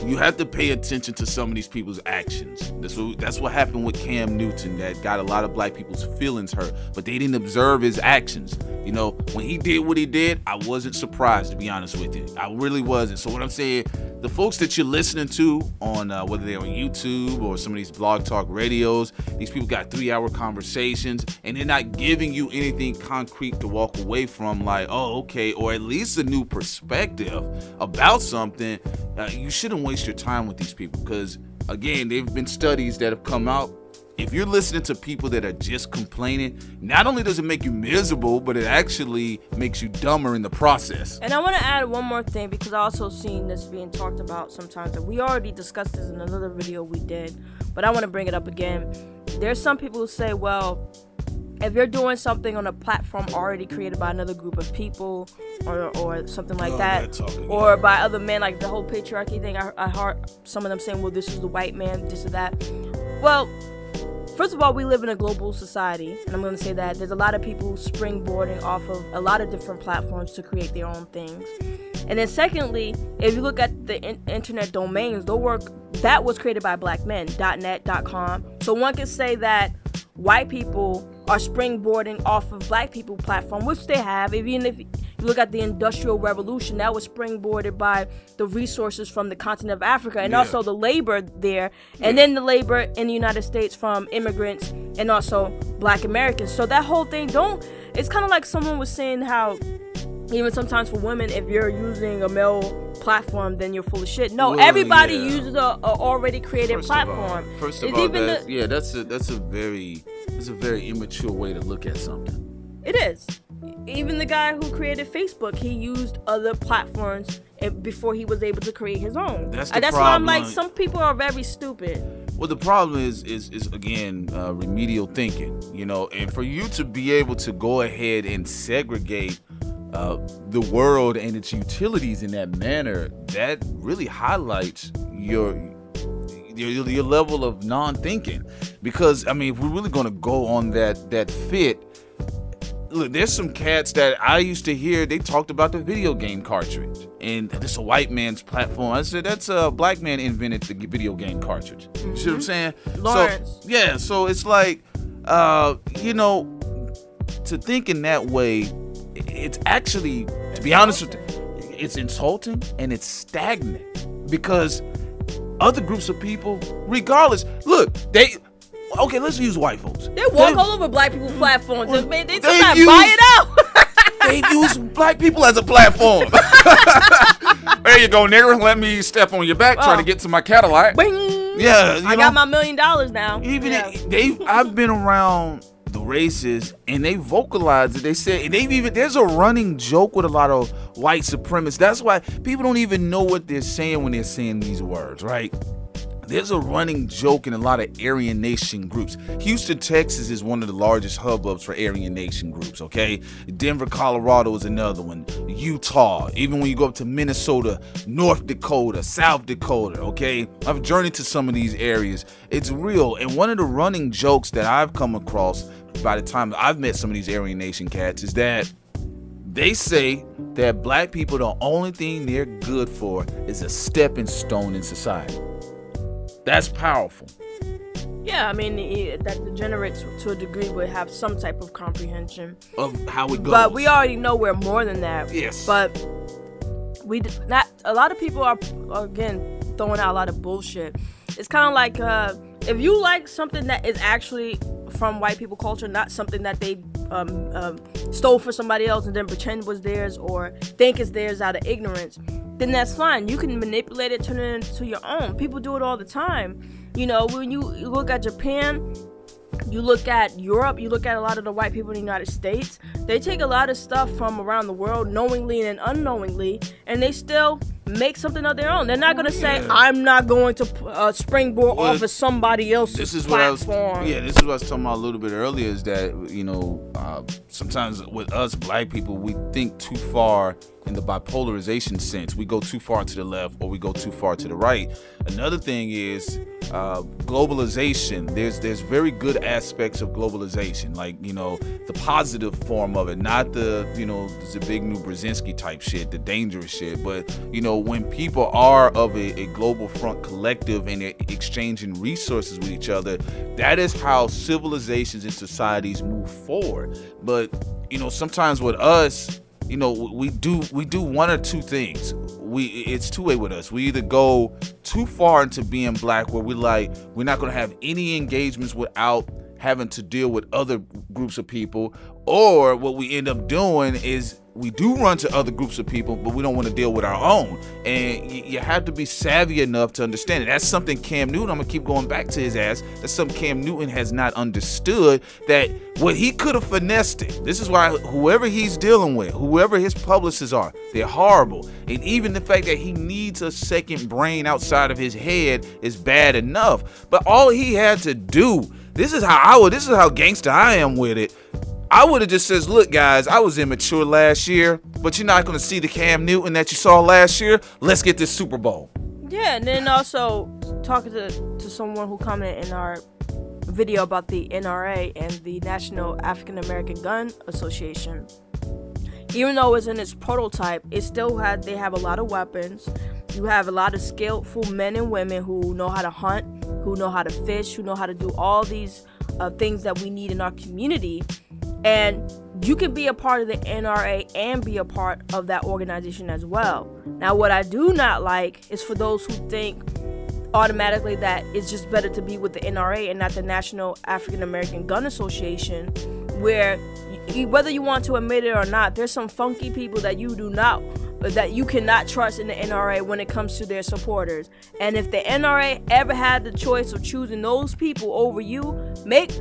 you have to pay attention to some of these people's actions. That's what, that's what happened with Cam Newton that got a lot of black people's feelings hurt, but they didn't observe his actions. You know, when he did what he did, I wasn't surprised to be honest with you. I really wasn't. So what I'm saying, the folks that you're listening to on uh, whether they're on YouTube or some of these blog talk radios, these people got three hour conversations and they're not giving you anything concrete to walk away from, like, oh, okay, or at least a new perspective about something. Uh, you shouldn't waste your time with these people because, again, there have been studies that have come out. If you're listening to people that are just complaining, not only does it make you miserable, but it actually makes you dumber in the process. And I want to add one more thing because I also seen this being talked about sometimes, and we already discussed this in another video we did, but I want to bring it up again. There's some people who say, well, if you're doing something on a platform already created by another group of people, or or something like Oh, that, or by other men, like the whole patriarchy thing, I, I heard some of them saying, well, this is the white man, this or that. Well, First of all, we live in a global society, and I'm going to say that there's a lot of people springboarding off of a lot of different platforms to create their own things. And then, secondly, if you look at the in- internet domains, the work that was created by black men, .net, .com. So one could say that white people are springboarding off of black people platform, which they have. Even if you look at the Industrial Revolution, that was springboarded by the resources from the continent of Africa and Yeah. also the labor there, and then the labor in the United States from immigrants and also Black Americans. So that whole thing, don't. It's kind of like someone was saying how. Even sometimes for women, if you're using a male platform, then you're full of shit. No, Well, everybody yeah. uses a, a already created First of all- platform. first of It's all, the- yeah, that's a that's a very that's a very immature way to look at something. It is. Even the guy who created Facebook, he used other platforms eh, before he was able to create his own. That's And the that's why I'm like, some people are very stupid. Well, the problem is is is again uh, remedial thinking, you know, and for you to be able to go ahead and segregate uh, the world and its utilities in that manner, that really highlights your your, your level of non-thinking. Because I mean, if we're really gonna go on that that fit, look, there's some cats that I used to hear. They talked about the video game cartridge, and it's a white man's platform. I said that's a black man invented the video game cartridge. You see what I'm saying? Lawrence. So yeah, so it's like, uh, you know, to think in that way, it's actually, to be honest with you, it's insulting and it's stagnant because other groups of people, regardless, look, they. Okay, let's use white folks. They walk all over black people's platforms. and man, they they sometimes use- buy it out. they use black people as a platform. there you go, nigger. Let me step on your back, try Oh. to get to my Cadillac. Bing. Yeah, you I know, got my million dollars now. even Yeah. they, I've been around races, and they vocalize it. They say they've even there's a running joke with a lot of white supremacists. That's why people don't even know what they're saying when they're saying these words, right? there's a running joke in a lot of Aryan Nation groups. Houston, Texas is one of the largest hubbubs for Aryan Nation groups, okay? Denver, Colorado is another one. Utah, even when you go up to Minnesota, North Dakota, South Dakota, okay? I've journeyed to some of these areas. It's real. And one of the running jokes that I've come across by the time I've met some of these Aryan Nation cats is that they say that black people, the only thing they're good for is a stepping stone in society. That's powerful. Yeah, I mean it, that degenerates to a degree would have some type of comprehension of how it goes. But we already know we're more than that. Yes. But we not a lot of people are again throwing out a lot of bullshit. It's kind of like uh, if you like something that is actually from white people culture, not something that they um, um, stole for somebody else and then pretend was theirs or think it's theirs out of ignorance then that's fine. You can manipulate it, turn it into your own. People do it all the time. You know, when you look at Japan, you look at Europe, you look at a lot of the white people in the United States, they take a lot of stuff from around the world knowingly and unknowingly, and they still make something of their own. They're not going to say, "I'm not going to uh, springboard well, off of somebody else's this is platform." What I was, yeah, this is what I was talking about a little bit earlier. Is that you know uh, sometimes with us black people, we think too far in the bipolarization sense. We go too far to the left or we go too far to the right. Another thing is uh, globalization. There's there's very good aspects of globalization, like you know the positive form of it, not the you know the Zbigniew Brzezinski type shit, the dangerous shit. But you know when people are of a, a global front collective and they're exchanging resources with each other, that is how civilizations and societies move forward. But you know sometimes with us you know we do we do one or two things. We it's two way with us. We either go too far into being black where we like we're not going to have any engagements without having to deal with other groups of people or what we end up doing is we do run to other groups of people, but we don't want to deal with our own. And you have to be savvy enough to understand it. That's something Cam Newton, I'm going to keep going back to his ass. That's something Cam Newton has not understood that what he could have finessed it. This is why whoever he's dealing with, whoever his publicists are, they're horrible. And even the fact that he needs a second brain outside of his head is bad enough. But all he had to do, this is how I would, this is how gangster I am with it I would have just says, look, guys, I was immature last year, but you're not to see the Cam Newton that you saw last year. Let's get this Super Bowl. Yeah, and then also talking to, to someone who commented in our video about the NRA and the National African American Gun Association. Even though it's in its prototype, it still had they have a lot of weapons. You have a lot of skillful men and women who know how to hunt, who know how to fish, who know how to do all these uh, things that we need in our community and you can be a part of the NRA and be a part of that organization as well. Now, what I do not like is for those who think automatically that it's just better to be with the NRA and not the National African American Gun Association, where whether you want to admit it or not, there's some funky people that you do not that you cannot trust in the NRA when it comes to their supporters. And if the NRA ever had the choice of choosing those people over you, make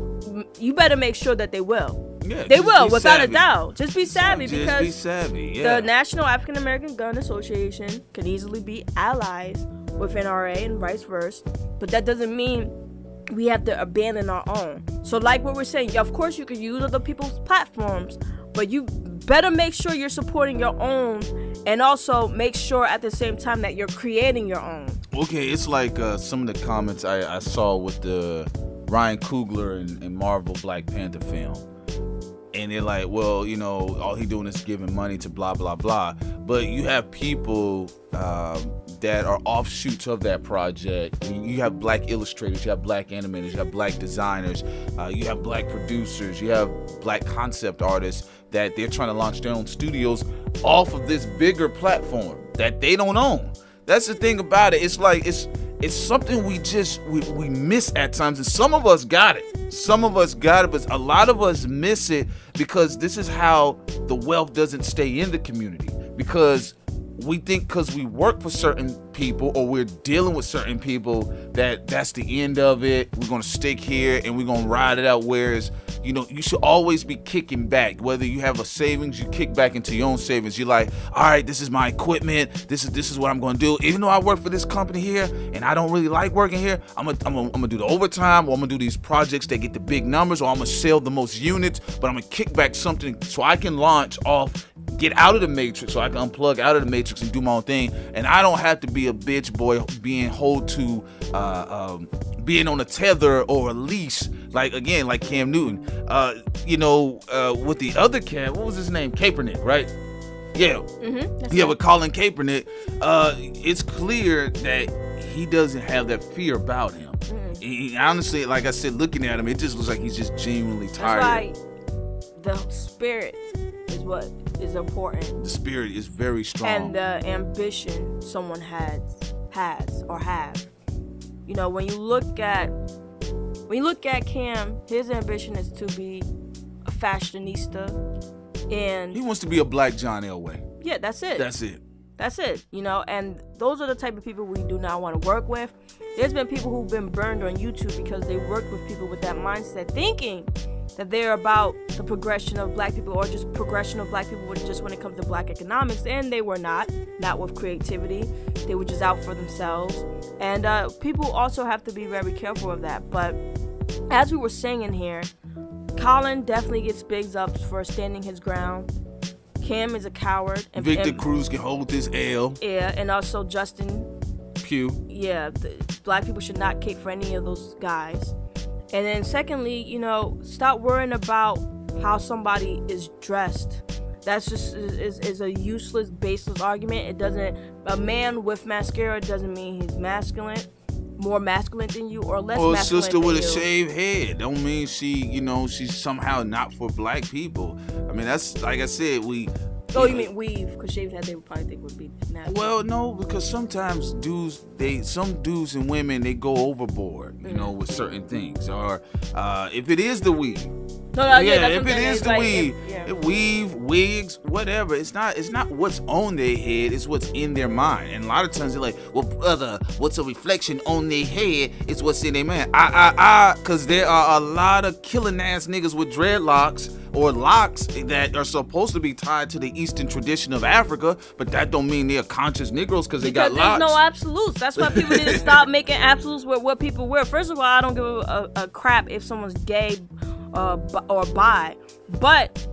you better make sure that they will. Yeah, they will, without savvy. a doubt. Just be savvy just because be savvy, yeah. the National African American Gun Association can easily be allies with NRA and vice versa. But that doesn't mean we have to abandon our own. So, like what we're saying, of course you can use other people's platforms, but you better make sure you're supporting your own and also make sure at the same time that you're creating your own. Okay, it's like uh, some of the comments I, I saw with the Ryan Coogler and, and Marvel Black Panther film and they're like, well, you know, all he doing is giving money to blah blah blah. But you have people um, that are offshoots of that project. You have black illustrators, you have black animators, you have black designers, uh, you have black producers, you have black concept artists that they're trying to launch their own studios off of this bigger platform that they don't own. That's the thing about it. It's like it's it's something we just we, we miss at times and some of us got it some of us got it but a lot of us miss it because this is how the wealth doesn't stay in the community because we think because we work for certain people or we're dealing with certain people that that's the end of it. We're gonna stick here and we're gonna ride it out. Whereas, you know, you should always be kicking back. Whether you have a savings, you kick back into your own savings. You're like, all right, this is my equipment. This is this is what I'm gonna do. Even though I work for this company here and I don't really like working here, I'm gonna I'm gonna, I'm gonna do the overtime or I'm gonna do these projects that get the big numbers or I'm gonna sell the most units. But I'm gonna kick back something so I can launch off get out of the matrix so I can unplug out of the matrix and do my own thing. And I don't have to be a bitch boy being hold to uh, um, being on a tether or a leash. Like again, like Cam Newton. Uh, you know, uh, with the other cat, what was his name? Kaepernick, right? Yeah. Mm-hmm, yeah, with Colin Kaepernick, uh, it's clear that he doesn't have that fear about him. Mm-hmm. He, honestly, like I said, looking at him, it just looks like he's just genuinely tired. That's why the spirit is what is important. The spirit is very strong. And the ambition someone has has or have. You know, when you look at when you look at Cam, his ambition is to be a fashionista and he wants to be a black John Elway. Yeah, that's it. That's it. That's it, you know, and those are the type of people we do not want to work with. There's been people who've been burned on YouTube because they worked with people with that mindset, thinking that they're about the progression of black people or just progression of black people just when it comes to black economics and they were not not with creativity. They were just out for themselves. And uh, people also have to be very careful of that. But as we were saying in here colin definitely gets bigs ups for standing his ground. Cam is a coward. And victor and, cruz can hold this l. Yeah and also justin pugh yeah black people should not cape for any of those guys and then secondly, you know, stop worrying about how somebody is dressed. That's just is, is a useless, baseless argument. It doesn't a man with mascara doesn't mean he's masculine more masculine than you or less or a sister with a shaved head don't mean she you know she's somehow not for black people i mean that's like i said we Oh, you mean weave? Because shaved head, they would probably think would be natural. Well, no, because sometimes dudes, they some dudes and women, they go overboard, you mm-hmm. know, with certain things. Or uh, if it is the weave, no, no, yeah, yeah if it is the like, weave, if, yeah. weave, wigs, whatever. It's not. It's not what's on their head. It's what's in their mind. And a lot of times they're like, "Well, brother, what's a reflection on their head? It's what's in their mind." I, I, I, because there are a lot of killing ass niggas with dreadlocks or locks that are supposed to be tied to the Eastern tradition of Africa, but that don't mean they're conscious Negroes because they got locks. There's no absolutes. That's why people need to stop making absolutes with what people wear. First of all, I don't give a, a, a crap if someone's gay uh, or bi. But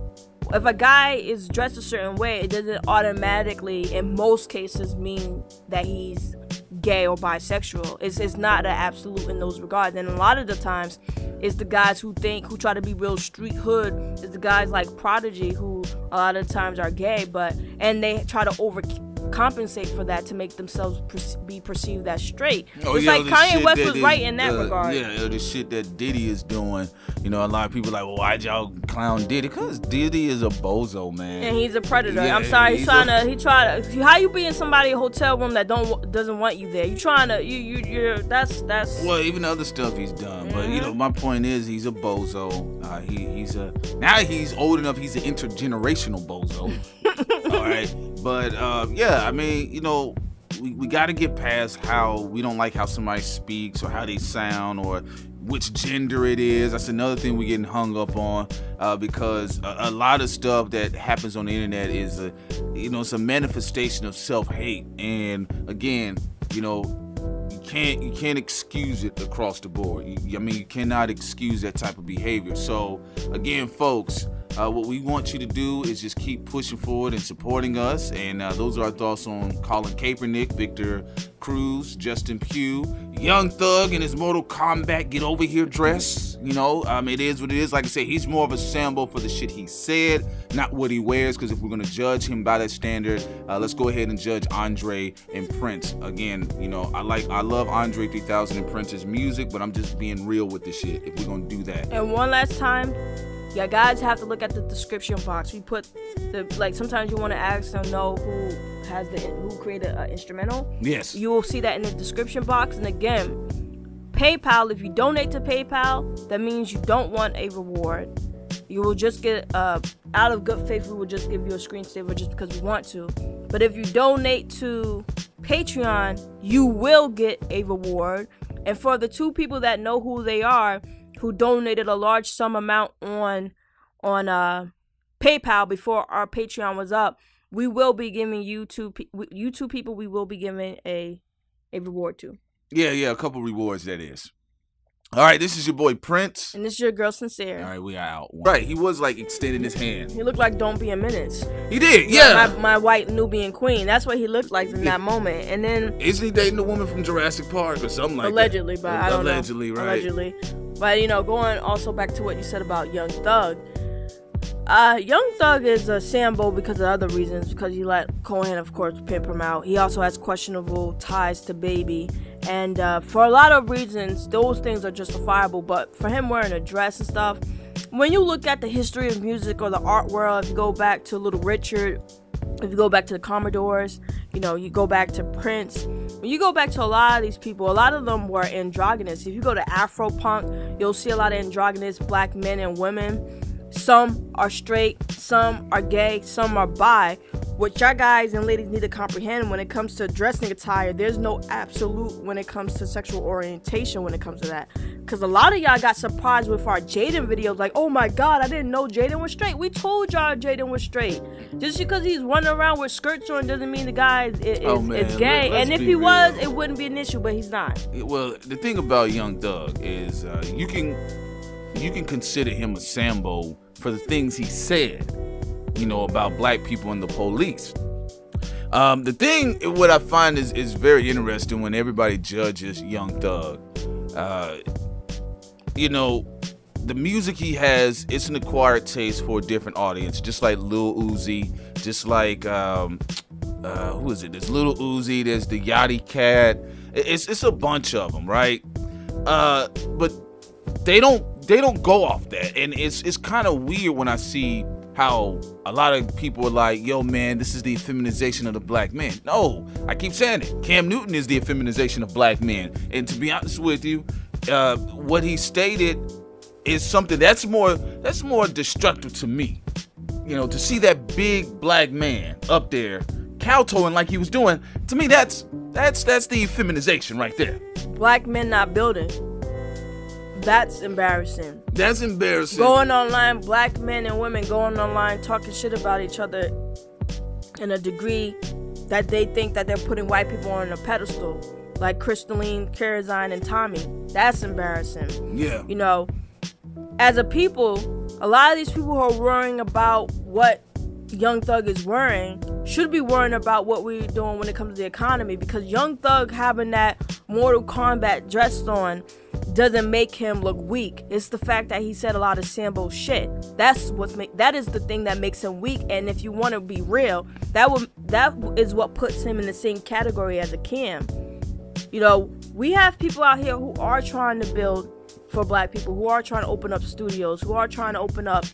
if a guy is dressed a certain way, it doesn't automatically, in most cases, mean that he's gay or bisexual. It's, it's not an absolute in those regards. And a lot of the times, it's the guys who think, who try to be real street hood. It's the guys like Prodigy who a lot of times are gay, but, and they try to over compensate for that to make themselves per- be perceived as straight. Oh, it's yeah, like Kanye West was right in that uh, regard. Yeah, the shit that Diddy is doing. You know, a lot of people like, well, why'd y'all clown Diddy? Because Diddy is a bozo, man. And he's a predator. Yeah, I'm sorry, he's, trying a, to. He tried to. How you be in somebody hotel room that don't doesn't want you there? You trying to? You you you're. That's that's. Well, even other stuff he's done, mm-hmm. but you know, mm-hmm. my point is, he's a bozo. Uh, he he's a now he's old enough. He's an intergenerational bozo. All right. But uh, yeah, I mean, you know, we, we got to get past how we don't like how somebody speaks or how they sound or which gender it is. That's another thing we're getting hung up on uh, because a, a, lot of stuff that happens on the internet is, a, you know, it's a manifestation of self-hate. And again, you know, you can't you can't excuse it across the board. You, I mean, you cannot excuse that type of behavior. So again, folks. Uh, what we want you to do is just keep pushing forward and supporting us. And uh, those are our thoughts on Colin Kaepernick, Victor Cruz, Justin Pugh, Young Thug and his Mortal Kombat get over here dress. You know, um, it is what it is. Like I said, he's more of a symbol for the shit he said, not what he wears. Because if we're gonna judge him by that standard, uh, let's go ahead and judge Andre and Prince. Again, you know, I like, I love Andre 3000 and Prince's music, but I'm just being real with this shit. If we're gonna do that. And one last time, yeah, guys have to look at the description box. We put the like sometimes you want to ask them know who has the who created an instrumental. Yes. You will see that in the description box. And again, PayPal. If you donate to PayPal, that means you don't want a reward. You will just get uh, out of good faith. We will just give you a screensaver just because we want to. But if you donate to Patreon, you will get a reward. And for the two people that know who they are, who donated a large sum amount on on uh, PayPal before our Patreon was up, we will be giving you two you two people. We will be giving a a reward to. Yeah, yeah, a couple rewards that is. All right, this is your boy Prince. And this is your girl Sincere. All right, we are out. Right, he was like extending his hand. He looked like Don't Be a Menace. He did, yeah. my, my, white Nubian queen. That's what he looked like in that moment. And then. Isn't he dating the woman from Jurassic Park or something like allegedly, that? Allegedly, but I don't allegedly, know. Right. Allegedly. But, you know, going also back to what you said about Young Thug. Uh, Young Thug is a Sambo because of other reasons. Because he let Cohen, of course, pimp him out. He also has questionable ties to Baby. And uh, for a lot of reasons, those things are justifiable. But for him wearing a dress and stuff, when you look at the history of music or the art world, if you go back to Little Richard, if you go back to the Commodores, you know, you go back to Prince. When you go back to a lot of these people, a lot of them were androgynous. If you go to Afro punk, you'll see a lot of androgynous black men and women. Some are straight, some are gay, some are bi what y'all guys and ladies need to comprehend when it comes to dressing attire, there's no absolute when it comes to sexual orientation when it comes to that. Cause a lot of y'all got surprised with our Jaden videos, like, oh my god, I didn't know Jaden was straight. We told y'all Jaden was straight. Just because he's running around with skirts on doesn't mean the guy is, is, oh, is gay. Let, and if he real. was, it wouldn't be an issue, but he's not. Well, the thing about Young Thug is uh, you can you can consider him a Sambo for the things he said you know, about black people and the police. Um, the thing, what I find is, is very interesting when everybody judges Young Thug. Uh, you know, the music he has, it's an acquired taste for a different audience, just like Lil Uzi, just like, um, uh, who is it? There's Little Uzi, there's the Yachty Cat. It's, it's a bunch of them, right? Uh, but they don't they don't go off that and it's it's kind of weird when i see how a lot of people are like, yo, man, this is the feminization of the black man. No, I keep saying it. Cam Newton is the feminization of black men. And to be honest with you, uh, what he stated is something that's more that's more destructive to me. You know, to see that big black man up there kowtowing like he was doing, to me that's that's that's the feminization right there. Black men not building. That's embarrassing. That's embarrassing. Going online, black men and women going online talking shit about each other in a degree that they think that they're putting white people on a pedestal, like Crystalline, Karazine, and Tommy. That's embarrassing. Yeah. You know, as a people, a lot of these people who are worrying about what Young Thug is wearing should be worrying about what we're doing when it comes to the economy because Young Thug having that Mortal Kombat dressed on doesn't make him look weak. It's the fact that he said a lot of Sambo shit. That's what's make that is the thing that makes him weak. And if you want to be real, that would that is what puts him in the same category as a Cam. You know, we have people out here who are trying to build for black people, who are trying to open up studios, who are trying to open up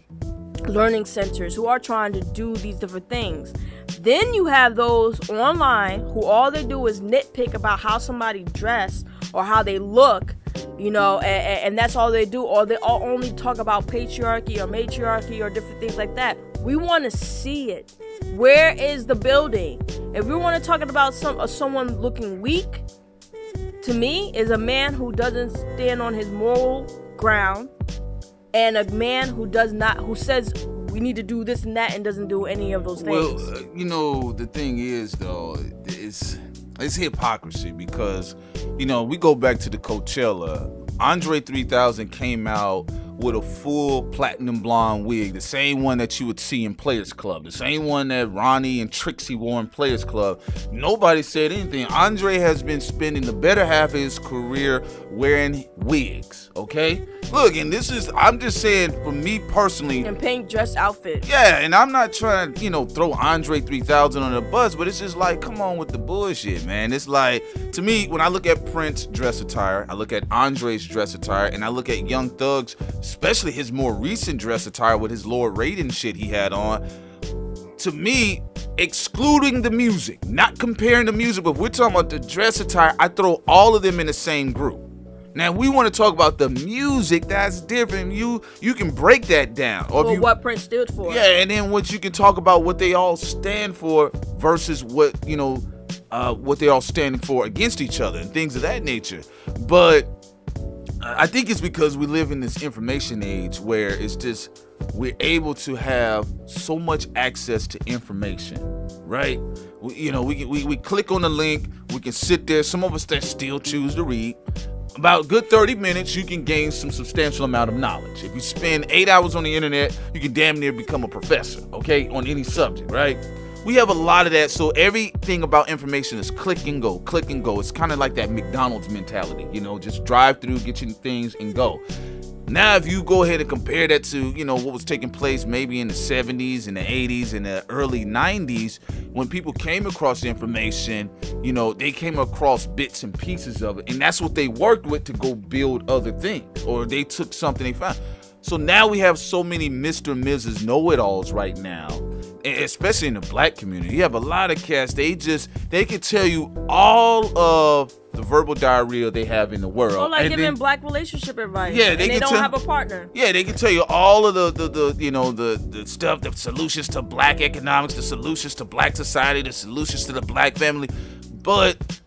learning centers, who are trying to do these different things. Then you have those online who all they do is nitpick about how somebody dressed or how they look you know, and, and, that's all they do, or they all only talk about patriarchy or matriarchy or different things like that. We want to see it. Where is the building? If we want to talk about some uh, someone looking weak, to me, is a man who doesn't stand on his moral ground, and a man who does not, who says we need to do this and that, and doesn't do any of those things. Well, uh, you know, the thing is though, is it's hypocrisy because you know we go back to the Coachella. Andre 3000 came out with a full platinum blonde wig, the same one that you would see in Players Club, the same one that Ronnie and Trixie wore in Players Club. Nobody said anything. Andre has been spending the better half of his career wearing wigs, okay? Look, and this is, I'm just saying for me personally. And pink dress outfit. Yeah, and I'm not trying to, you know, throw Andre 3000 on the bus, but it's just like, come on with the bullshit, man. It's like, to me, when I look at Prince dress attire, I look at Andre's dress attire, and I look at Young Thug's especially his more recent dress attire with his Lord Raiden shit he had on. To me, excluding the music, not comparing the music, but we're talking about the dress attire, I throw all of them in the same group. Now we want to talk about the music. That's different. You you can break that down. Or, if you, what Prince stood for. Yeah, and then what you can talk about what they all stand for versus what you know uh, what they're all standing for against each other and things of that nature. But I think it's because we live in this information age where it's just we're able to have so much access to information, right? We, you know, we, we we click on the link, we can sit there. Some of us that still choose to read. About good 30 minutes, you can gain some substantial amount of knowledge. If you spend eight hours on the internet, you can damn near become a professor, okay, on any subject, right? we have a lot of that. So everything about information is click and go, click and go. It's kind of like that McDonald's mentality, you know, just drive through, get your things and go. Now, if you go ahead and compare that to, you know, what was taking place maybe in the 70s and the 80s and the early 90s, when people came across information, you know, they came across bits and pieces of it. And that's what they worked with to go build other things. Or they took something they found. So now we have so many Mr. and Mrs. Know It Alls right now especially in the black community. You have a lot of cats, they just they can tell you all of the verbal diarrhea they have in the world. Or like and giving then, black relationship advice. Yeah, they, they don't tell, have a partner. Yeah, they can tell you all of the, the, the you know the the stuff, the solutions to black economics, the solutions to black society, the solutions to the black family, but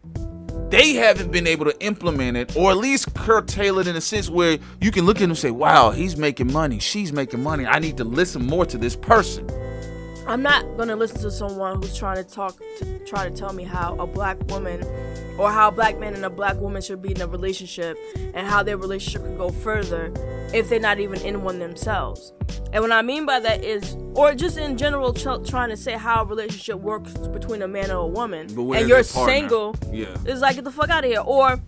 they haven't been able to implement it or at least curtail it in a sense where you can look at them and say, wow, he's making money, she's making money. I need to listen more to this person. I'm not gonna listen to someone who's trying to talk to try to tell me how a black woman or how a black man and a black woman should be in a relationship and how their relationship could go further if they're not even in one themselves. And what I mean by that is, or just in general, ch- trying to say how a relationship works between a man and a woman, and you're single, yeah, it's like get the fuck out of here. Or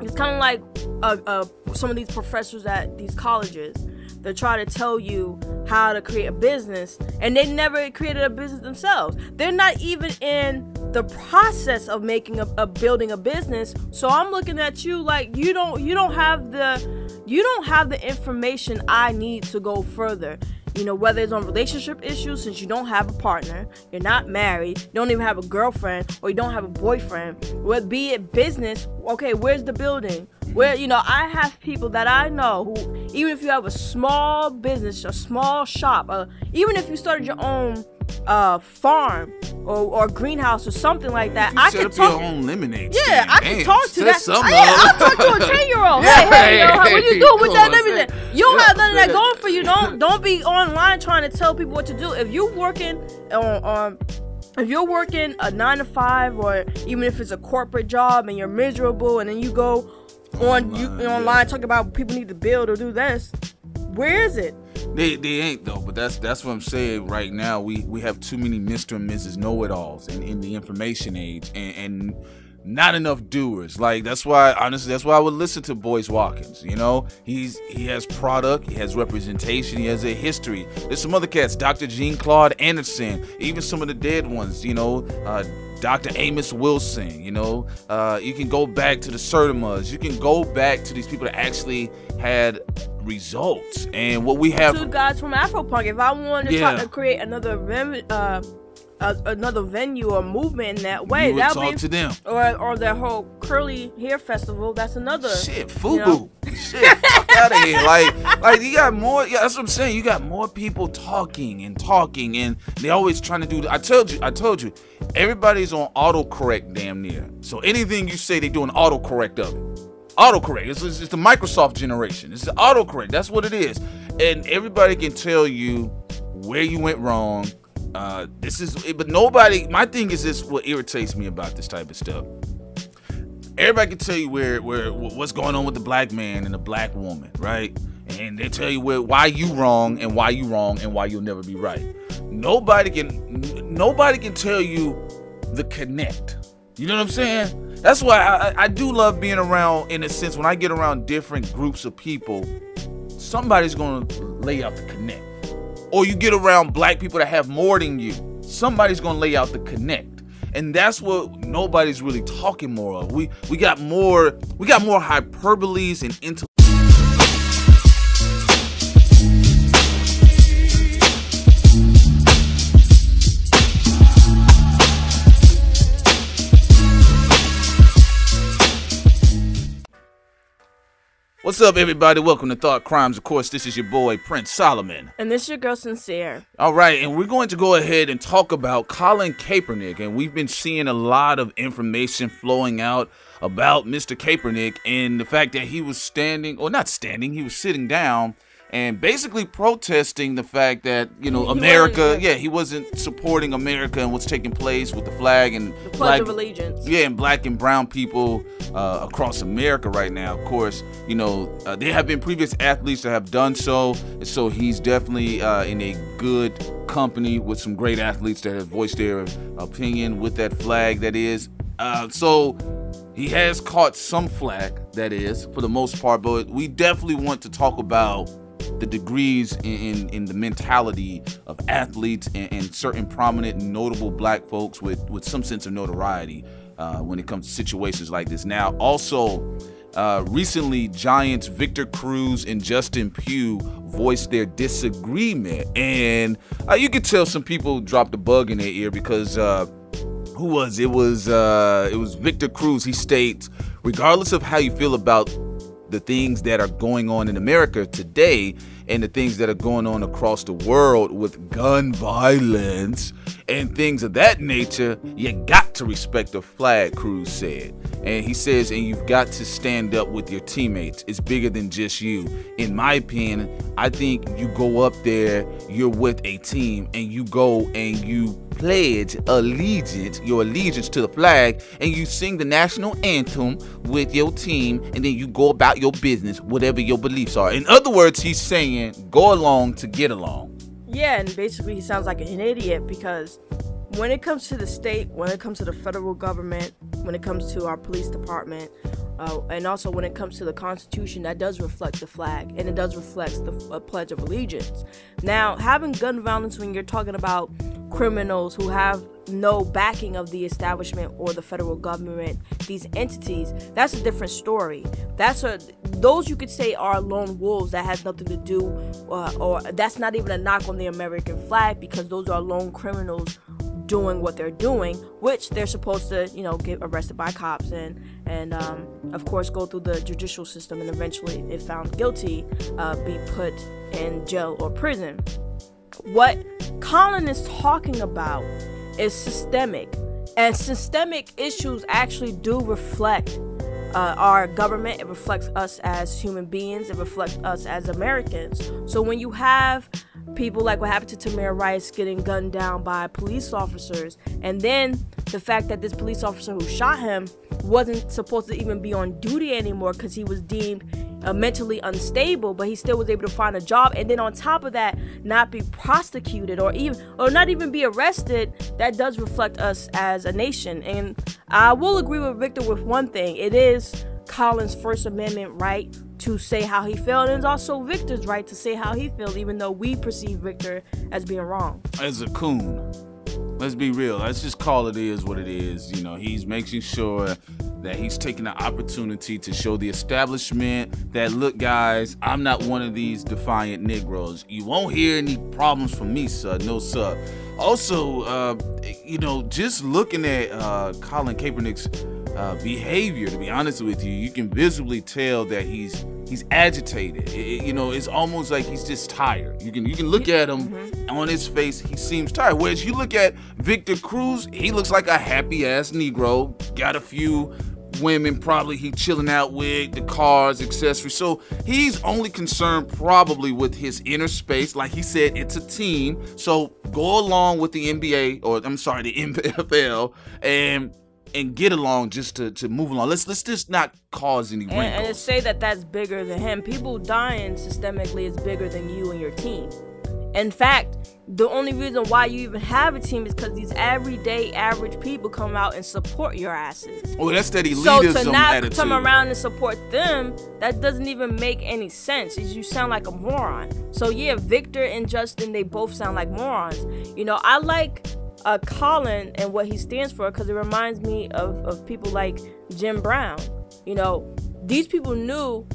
it's kind of like uh, uh, some of these professors at these colleges they try to tell you how to create a business and they never created a business themselves. They're not even in the process of making a, a, building a business. So i'm looking at you like you don't you don't have the you don't have the information i need to go further you know whether it's on relationship issues since you don't have a partner you're not married you don't even have a girlfriend or you don't have a boyfriend whether be it business okay where's the building? Where you know i have people that i know who even if you have a small business a small shop uh, even if you started your own uh, farm or, or greenhouse or something like that. I could talk. Your own lemonade yeah. I can talk to that. Yeah, I'll talk to a ten year old. hey, hey, yo, what you doing with that lemonade? You don't have none of that going for you. Don't don't be online trying to tell people what to do. If you're working on on if you're working a nine to five or even if it's a corporate job and you're miserable and then you go on you online yeah. talking about people need to build or do this where is it they they ain't though, but that's that's what I'm saying right now. We we have too many Mr. and Mrs. Know-it-alls in, in the information age and, and not enough doers. Like that's why honestly that's why I would listen to Boyce Watkins. You know, he's he has product, he has representation, he has a history. There's some other cats, Dr. Jean Claude Anderson, even some of the dead ones. You know, uh, Dr. Amos Wilson. You know, uh, you can go back to the Sertimas. You can go back to these people that actually had results. And what we have two guys from Afropunk. If I wanted to yeah. try to create another uh, uh, another venue or movement in that way, that would be to them. Or or their whole curly hair festival. That's another shit. Fubu. You know? shit. Fuck out of here. Like like you got more. Yeah, that's what I'm saying. You got more people talking and talking, and they always trying to do. I told you. I told you. Everybody's on autocorrect damn near. So anything you say, they do an autocorrect of it autocorrect. It's, it's, it's the Microsoft generation. It's the autocorrect. That's what it is. And everybody can tell you where you went wrong. Uh, this is, but nobody. My thing is this: what irritates me about this type of stuff. Everybody can tell you where, where, what's going on with the black man and the black woman, right? And they tell you where, why you wrong and why you wrong and why you'll never be right. Nobody can, nobody can tell you the connect. You know what I'm saying? That's why I, I do love being around, in a sense, when I get around different groups of people, somebody's gonna lay out the connect. Or you get around black people that have more than you, somebody's gonna lay out the connect. And that's what nobody's really talking more of. We we got more we got more hyperboles and intellectual What's up, everybody? Welcome to Thought Crimez. Of course, this is your boy, Prince Solomon. And this is your girl, Sincere. All right, and we're going to go ahead and talk about Colin Kaepernick. And we've been seeing a lot of information flowing out about Mr. Kaepernick and the fact that he was standing, or not standing, he was sitting down and basically protesting the fact that you know America, yeah, he wasn't supporting America and what's taking place with the flag and The Pledge black, of Allegiance. yeah, and black and brown people uh, across America right now. Of course, you know uh, there have been previous athletes that have done so, so he's definitely uh, in a good company with some great athletes that have voiced their opinion with that flag. That is, uh, so he has caught some flack. That is, for the most part, but we definitely want to talk about the degrees in, in, in the mentality of athletes and, and certain prominent notable black folks with, with some sense of notoriety uh, when it comes to situations like this. Now, also, uh, recently, Giants Victor Cruz and Justin Pugh voiced their disagreement, and uh, you could tell some people dropped a bug in their ear because uh, who was it was uh, it was Victor Cruz. He states, regardless of how you feel about the things that are going on in America today and the things that are going on across the world with gun violence and things of that nature, you got to respect the flag, Cruz said. And he says, and you've got to stand up with your teammates. It's bigger than just you. In my opinion, I think you go up there, you're with a team, and you go and you pledge allegiance, your allegiance to the flag, and you sing the national anthem with your team, and then you go about your business, whatever your beliefs are. In other words, he's saying go along to get along. Yeah, and basically he sounds like an idiot because when it comes to the state, when it comes to the federal government, when it comes to our police department, uh, and also when it comes to the Constitution, that does reflect the flag and it does reflect the uh, Pledge of Allegiance. Now, having gun violence when you're talking about criminals who have no backing of the establishment or the federal government, these entities, that's a different story. That's a those you could say are lone wolves that has nothing to do, uh, or that's not even a knock on the American flag because those are lone criminals doing what they're doing, which they're supposed to, you know, get arrested by cops and and um, of course go through the judicial system and eventually, if found guilty, uh, be put in jail or prison. What Colin is talking about is systemic, and systemic issues actually do reflect uh, our government. It reflects us as human beings. It reflects us as Americans. So when you have people like what happened to Tamir Rice getting gunned down by police officers, and then the fact that this police officer who shot him wasn't supposed to even be on duty anymore because he was deemed uh, mentally unstable, but he still was able to find a job, and then on top of that, not be prosecuted or even or not even be arrested. That does reflect us as a nation, and I will agree with Victor with one thing: it is Colin's First Amendment right to say how he felt, and it's also Victor's right to say how he feels, even though we perceive Victor as being wrong. As a coon, let's be real. Let's just call it is what it is. You know, he's making sure that he's taking the opportunity to show the establishment that look, guys, I'm not one of these defiant Negroes. You won't hear any problems from me, sir. No, sir. Also, uh, you know, just looking at uh, Colin Kaepernick's uh, behavior, to be honest with you, you can visibly tell that he's he's agitated. It- you know, it's almost like he's just tired. You can you can look at him on his face; he seems tired. Whereas you look at Victor Cruz, he looks like a happy ass Negro. Got a few women probably he chilling out with the cars accessories so he's only concerned probably with his inner space like he said it's a team so go along with the nba or i'm sorry the nfl and and get along just to, to move along let's let's just not cause any And, and to say that that's bigger than him, people dying systemically is bigger than you and your team. In fact, the only reason why you even have a team is because these everyday average people come out and support your asses. oh that's that So to not attitude come around and support them, that doesn't even make any sense. Is you sound like a moron. So yeah, Victor and Justin, they both sound like morons. You know, I like uh, Colin and what he stands for because it reminds me of, of people like Jim Brown. You know, these people knew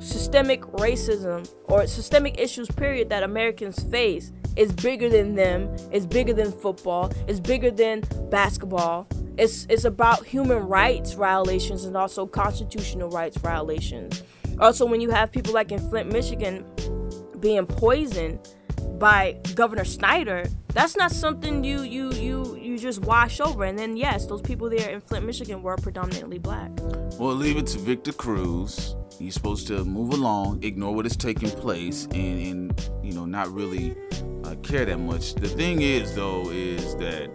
systemic racism or systemic issues period that Americans face is bigger than them, it's bigger than football, it's bigger than basketball. It's it's about human rights violations and also constitutional rights violations. Also, when you have people like in Flint, Michigan, being poisoned by Governor Snyder, that's not something you you you you just wash over. And then yes, those people there in Flint, Michigan were predominantly black. Well, leave it to Victor Cruz. He's supposed to move along, ignore what is taking place, and, and you know not really uh, care that much. The thing is, though, is that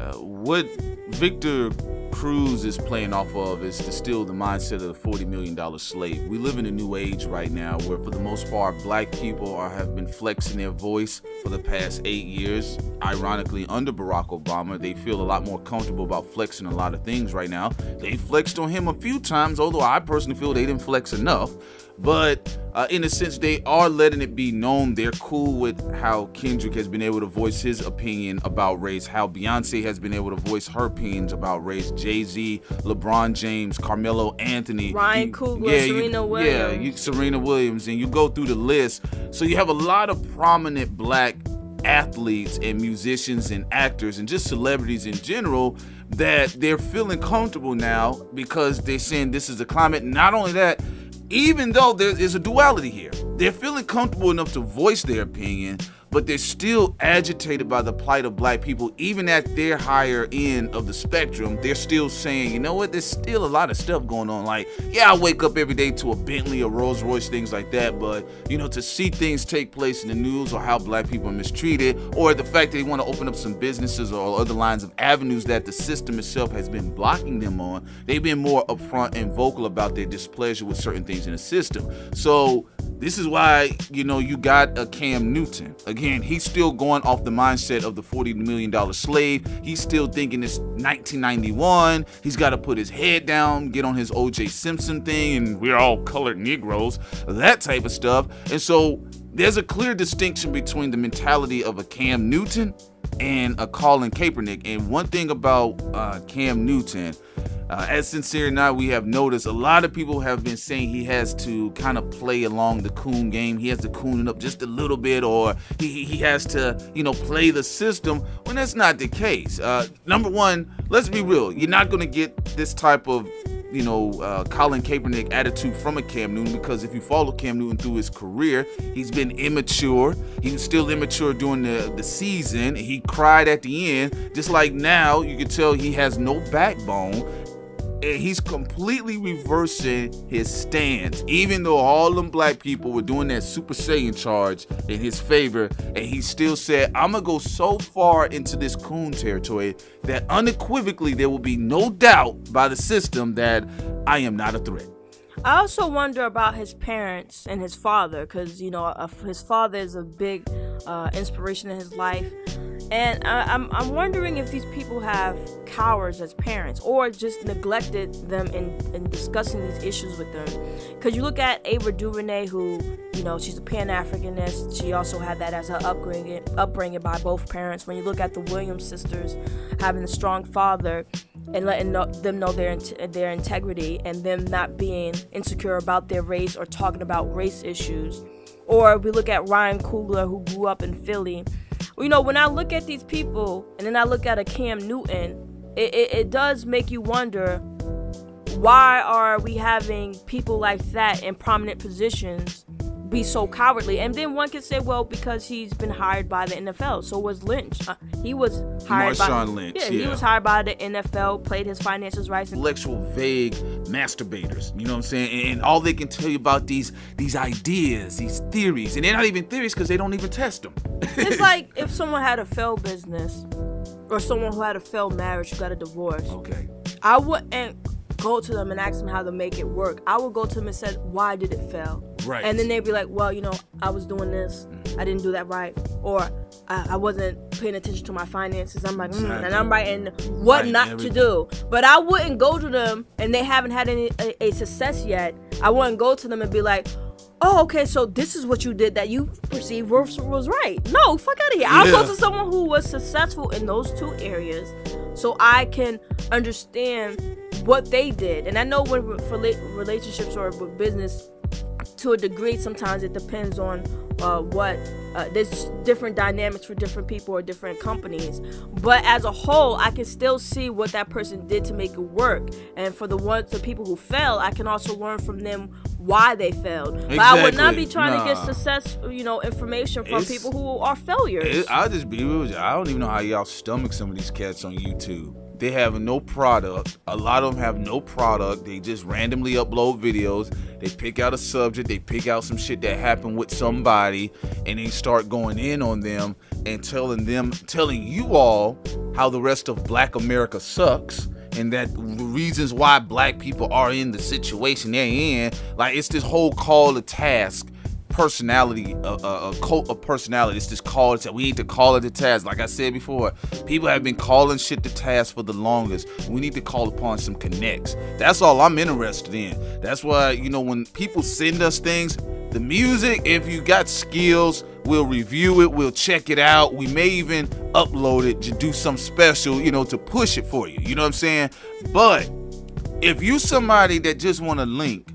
uh, what Victor Cruz is playing off of is to steal the mindset of the $40 million slave. We live in a new age right now where, for the most part, black people are, have been flexing their voice for the past eight years. Ironically, under Barack Obama, they feel a lot more comfortable about flexing a lot of things right now. They flexed on him a few times, although I personally feel they didn't flex enough but uh, in a sense they are letting it be known. They're cool with how kendrick has been able to voice his opinion about race how beyonce has been able to voice her opinions about race jay-z lebron james carmelo anthony. Ryan coogler yeah, serena you, williams. yeah you, serena williams and you go through the list. So you have a lot of prominent black athletes and musicians and actors and just celebrities in general that they're feeling comfortable now because they're saying this is the climate. Not only that even though there is a duality here. They're feeling comfortable enough to voice their opinion, but they're still agitated by the plight of black people, even at their higher end of the spectrum. They're still saying, you know what, there's still a lot of stuff going on. Like, yeah, I wake up every day to a Bentley, a Rolls Royce, things like that, but you know, to see things take place in the news or how black people are mistreated, or the fact that they want to open up some businesses or other lines of avenues that the system itself has been blocking them on, they've been more upfront and vocal about their displeasure with certain things in the system. So, this is why, you know, you got a Cam Newton. Again, he's still going off the mindset of the $40 million slave. He's still thinking it's 1991. He's got to put his head down, get on his OJ Simpson thing, and we're all colored Negroes, that type of stuff. And so there's a clear distinction between the mentality of a Cam Newton and a Colin Kaepernick. And one thing about uh, Cam Newton, uh, as sincere or not, we have noticed a lot of people have been saying he has to kind of play along the coon game. He has to coon it up just a little bit, or he, he has to, you know, play the system when that's not the case. Uh, number one, let's be real. You're not going to get this type of you know, uh, Colin Kaepernick attitude from a Cam Newton because if you follow Cam Newton through his career, he's been immature. He was still immature during the, the season. He cried at the end. Just like now, you can tell he has no backbone and he's completely reversing his stance. Even though all them black people were doing that Super Saiyan charge in his favor, and he still said, I'm gonna go so far into this coon territory that unequivocally there will be no doubt by the system that I am not a threat. I also wonder about his parents and his father, because you know his father is a big uh, inspiration in his life. And I, am I'm, I'm wondering if these people have cowards as parents or just neglected them in, in discussing these issues with them. Because you look at Ava DuVernay, who, you know, she's a Pan Africanist. She also had that as her upbringing, upbringing by both parents. When you look at the Williams sisters having a strong father and letting know, them know their, their integrity and them not being insecure about their race or talking about race issues. Or we look at Ryan Coogler, who grew up in Philly you know, when I look at these people and then I look at a Cam Newton, it, it, it does make you wonder why are we having people like that in prominent positions be so cowardly. And then one could say, well, because he's been hired by the NFL. So was Lynch. Uh, he was hired Marshawn by Lynch. Yeah, yeah, he was hired by the NFL, played his finances right. Intellectual vague masturbators. You know what I'm saying? And, and all they can tell you about these these ideas, these theories, and they're not even theories because they don't even test them. it's like if someone had a failed business, or someone who had a failed marriage who got a divorce. Okay. I wouldn't go to them and ask them how to make it work. I would go to them and said, "Why did it fail?" Right. And then they'd be like, "Well, you know, I was doing this, I didn't do that right, or I, I wasn't paying attention to my finances." I'm like, mm, exactly. and I'm writing what right, not everything. to do. But I wouldn't go to them, and they haven't had any a, a success yet. I wouldn't go to them and be like, oh, okay, so this is what you did that you perceived was, was right. No, fuck out of here. Yeah. I'll go to someone who was successful in those two areas so I can understand what they did. And I know when for relationships or with business, to a degree, sometimes it depends on uh, what uh, there's different dynamics for different people or different companies. But as a whole, I can still see what that person did to make it work. And for the ones, the people who fail, I can also learn from them why they failed. Exactly. But I would not be trying nah. to get success, you know, information from it's, people who are failures. I'll just be real. I don't even know how y'all stomach some of these cats on YouTube. They have no product. A lot of them have no product. They just randomly upload videos. They pick out a subject. They pick out some shit that happened with somebody, and they start going in on them and telling them, telling you all how the rest of Black America sucks and that reasons why black people are in the situation they're in. Like it's this whole call to task personality, a, a, a, cult of personality. It's this call to we need to call it to task. Like I said before, people have been calling shit to task for the longest. We need to call upon some connects. That's all I'm interested in. That's why you know when people send us things, the music. If you got skills, we'll review it. We'll check it out. We may even upload it to do some special, you know, to push it for you. You know what I'm saying? But if you somebody that just want to link,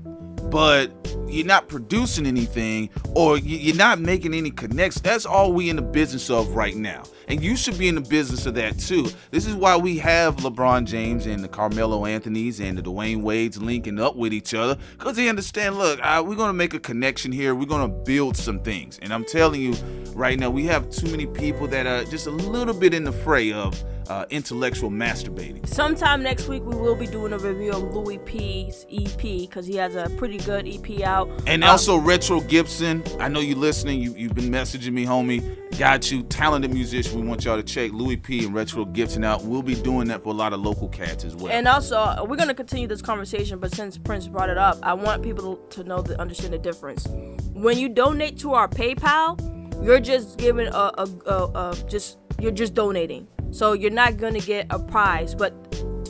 but you're not producing anything or you're not making any connects. That's all we in the business of right now. And you should be in the business of that too. This is why we have LeBron James and the Carmelo Anthony's and the Dwyane Wade's linking up with each other because they understand, look, we're going to make a connection here. We're going to build some things. And I'm telling you right now, we have too many people that are just a little bit in the fray of uh, intellectual masturbating. Sometime next week, we will be doing a review of Louis P's EP because he has a pretty good EP out. And um, also Retro Gibson. I know you're listening. You, you've been messaging me, homie. Got you. Talented musician. We want y'all to check Louis P and Retro Gibson out. We'll be doing that for a lot of local cats as well. And also, we're going to continue this conversation, but since Prince brought it up, I want people to know, the, understand the difference. When you donate to our PayPal, you're just giving a, a, a, a just you're just donating so you're not gonna get a prize. But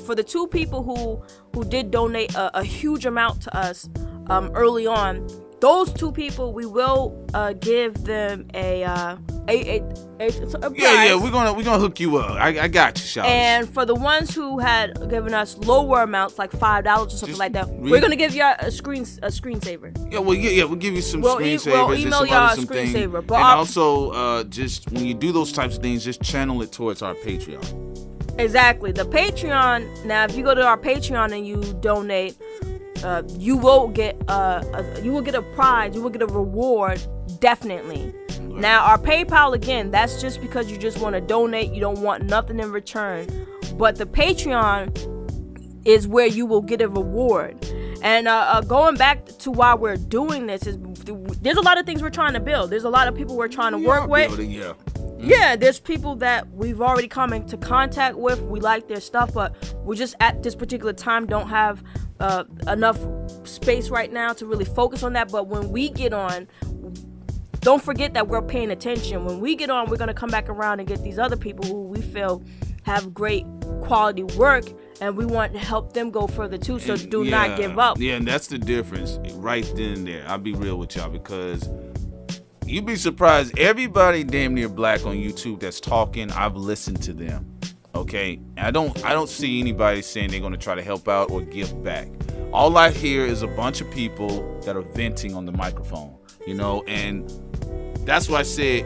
for the two people who who did donate a, a huge amount to us um, early on, those two people we will uh, give them a, uh, a, a, a, a yeah yeah we're gonna we're gonna hook you up. I, I got you Charles. and for the ones who had given us lower amounts like five dollars or something Just like that read. we're gonna give you a screen a screensaver. Yeah well yeah, yeah we'll give you some we'll screensavers e- we'll email y'all a screensaver but and also uh, just when you do those types of things just channel it towards our Patreon. Exactly. The Patreon now if you go to our Patreon and you donate uh, you will get uh, a, you will get a prize, you will get a reward, definitely. Now our PayPal again, that's just because you just want to donate, you don't want nothing in return. But the Patreon is where you will get a reward. And uh, uh, going back to why we're doing this is there's a lot of things we're trying to build. There's a lot of people we're trying to we work with. Building, yeah. Mm-hmm. Yeah, there's people that we've already come into contact with. We like their stuff, but we just at this particular time don't have uh, enough space right now to really focus on that. But when we get on, don't forget that we're paying attention. When we get on, we're gonna come back around and get these other people who we feel have great quality work and we want to help them go further too. So and, do yeah, not give up. yeah and that's the difference right then and there. I'll be real with y'all because you'd be surprised. Everybody damn near black on youtube that's talking. I've listened to them Okay, I don't I don't see anybody saying they're gonna try to help out or give back. All I hear is a bunch of people that are venting on the microphone, you know, and that's why I said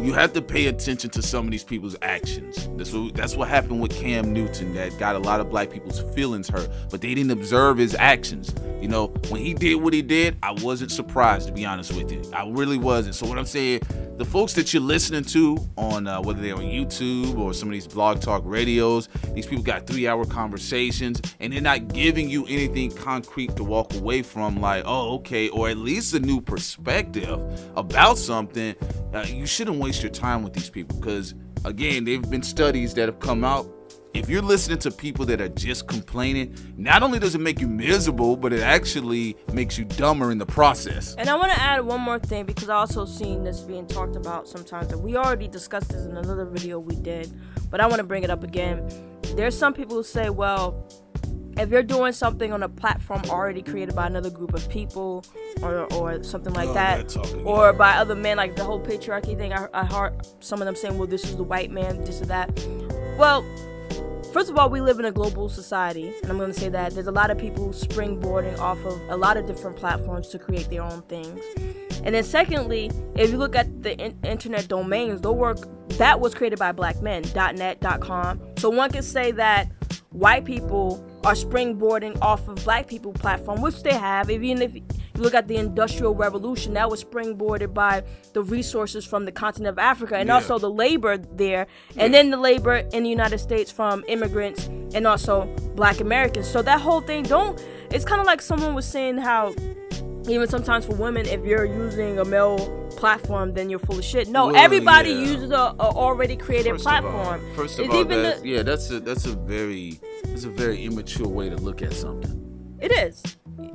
you have to pay attention to some of these people's actions. That's what, that's what happened with Cam Newton that got a lot of black people's feelings hurt, but they didn't observe his actions. You know, when he did what he did, I wasn't surprised to be honest with you. I really wasn't. So what I'm saying, the folks that you're listening to on uh, whether they're on YouTube or some of these blog talk radios, these people got three hour conversations and they're not giving you anything concrete to walk away from, like, oh, okay, or at least a new perspective about something. Uh, you shouldn't waste your time with these people because, again, there have been studies that have come out if you're listening to people that are just complaining, not only does it make you miserable, but it actually makes you dumber in the process. And I want to add one more thing because I also seen this being talked about sometimes, and we already discussed this in another video we did, but I want to bring it up again. There's some people who say, well, if you're doing something on a platform already created by another group of people or, or something like oh, that or by other men like the whole patriarchy thing I, I heard some of them saying well this is the white man this or that well first of all, we live in a global society, and I'm going to say that there's a lot of people springboarding off of a lot of different platforms to create their own things. And then, secondly, if you look at the in- internet domains, the work that was created by black men, .net, .com. So one can say that white people are springboarding off of black people platform, which they have. Even if you look at the Industrial Revolution, that was springboarded by the resources from the continent of Africa and Yeah. also the labor there, and then the labor in the United States from immigrants and also black Americans. So that whole thing don't. It's kind of like someone was saying how even sometimes for women, if you're using a male platform, then you're full of shit. No, Well, everybody yeah. uses a, a already created First of all- platform. first of It's all, even that's, the- yeah, that's a that's a very that's a very immature way to look at something. It is.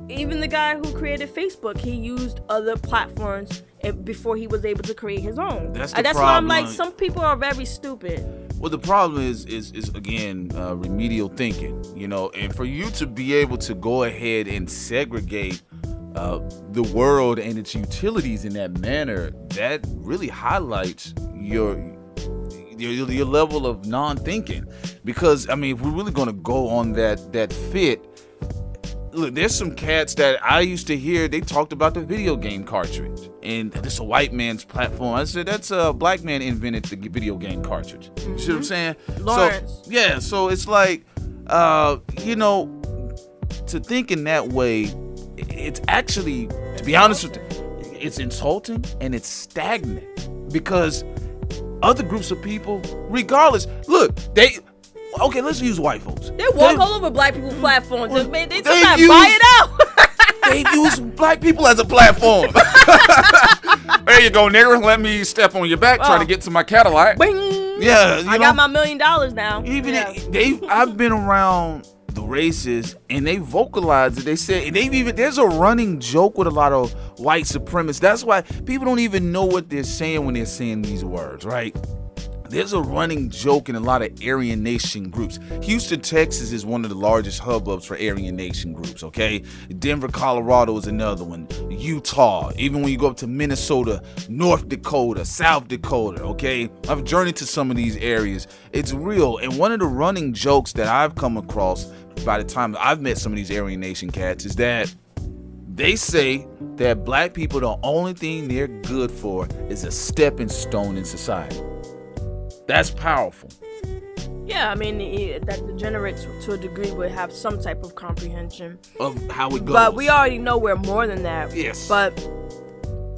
Even the guy who created Facebook, he used other platforms eh, before he was able to create his own. That's the that's why I'm like, some people are very stupid. Well, the problem is is is again uh, remedial thinking, you know, and for you to be able to go ahead and segregate uh, the world and its utilities in that manner, that really highlights your your, your level of non-thinking. Because I mean, if we're really gonna go on that that fit, look, there's some cats that I used to hear. They talked about the video game cartridge, and this a white man's platform. I said that's a black man invented the video game cartridge. You see what I'm saying? Lawson. So yeah, so it's like, uh, you know, to think in that way, it's actually, to be honest with you, it's insulting and it's stagnant because other groups of people, regardless, look, they. Okay, let's use white folks. They walk all over black people's platforms. and man, they they use- buy it out. they use black people as a platform. there you go, nigger. Let me step on your back, trying to Oh. get to my Cadillac. Bing. Yeah, I know, got my million dollars now. even Yeah. they. I've been around races, and they vocalize it. They say they've even. There's a running joke with a lot of white supremacists. That's why people don't even know what they're saying when they're saying these words, right? There's a running joke in a lot of Aryan Nation groups. Houston, Texas is one of the largest hubbubs for Aryan Nation groups, okay? Denver, Colorado is another one. Utah, even when you go up to Minnesota, North Dakota, South Dakota, okay? I've journeyed to some of these areas. It's real. And one of the running jokes that I've come across by the time I've met some of these Aryan Nation cats is that they say that black people, the only thing they're good for is a stepping stone in society. That's powerful. Yeah, I mean, it, that degenerates to a degree would have some type of comprehension. Of how it goes. But we already know we're more than that. Yes. But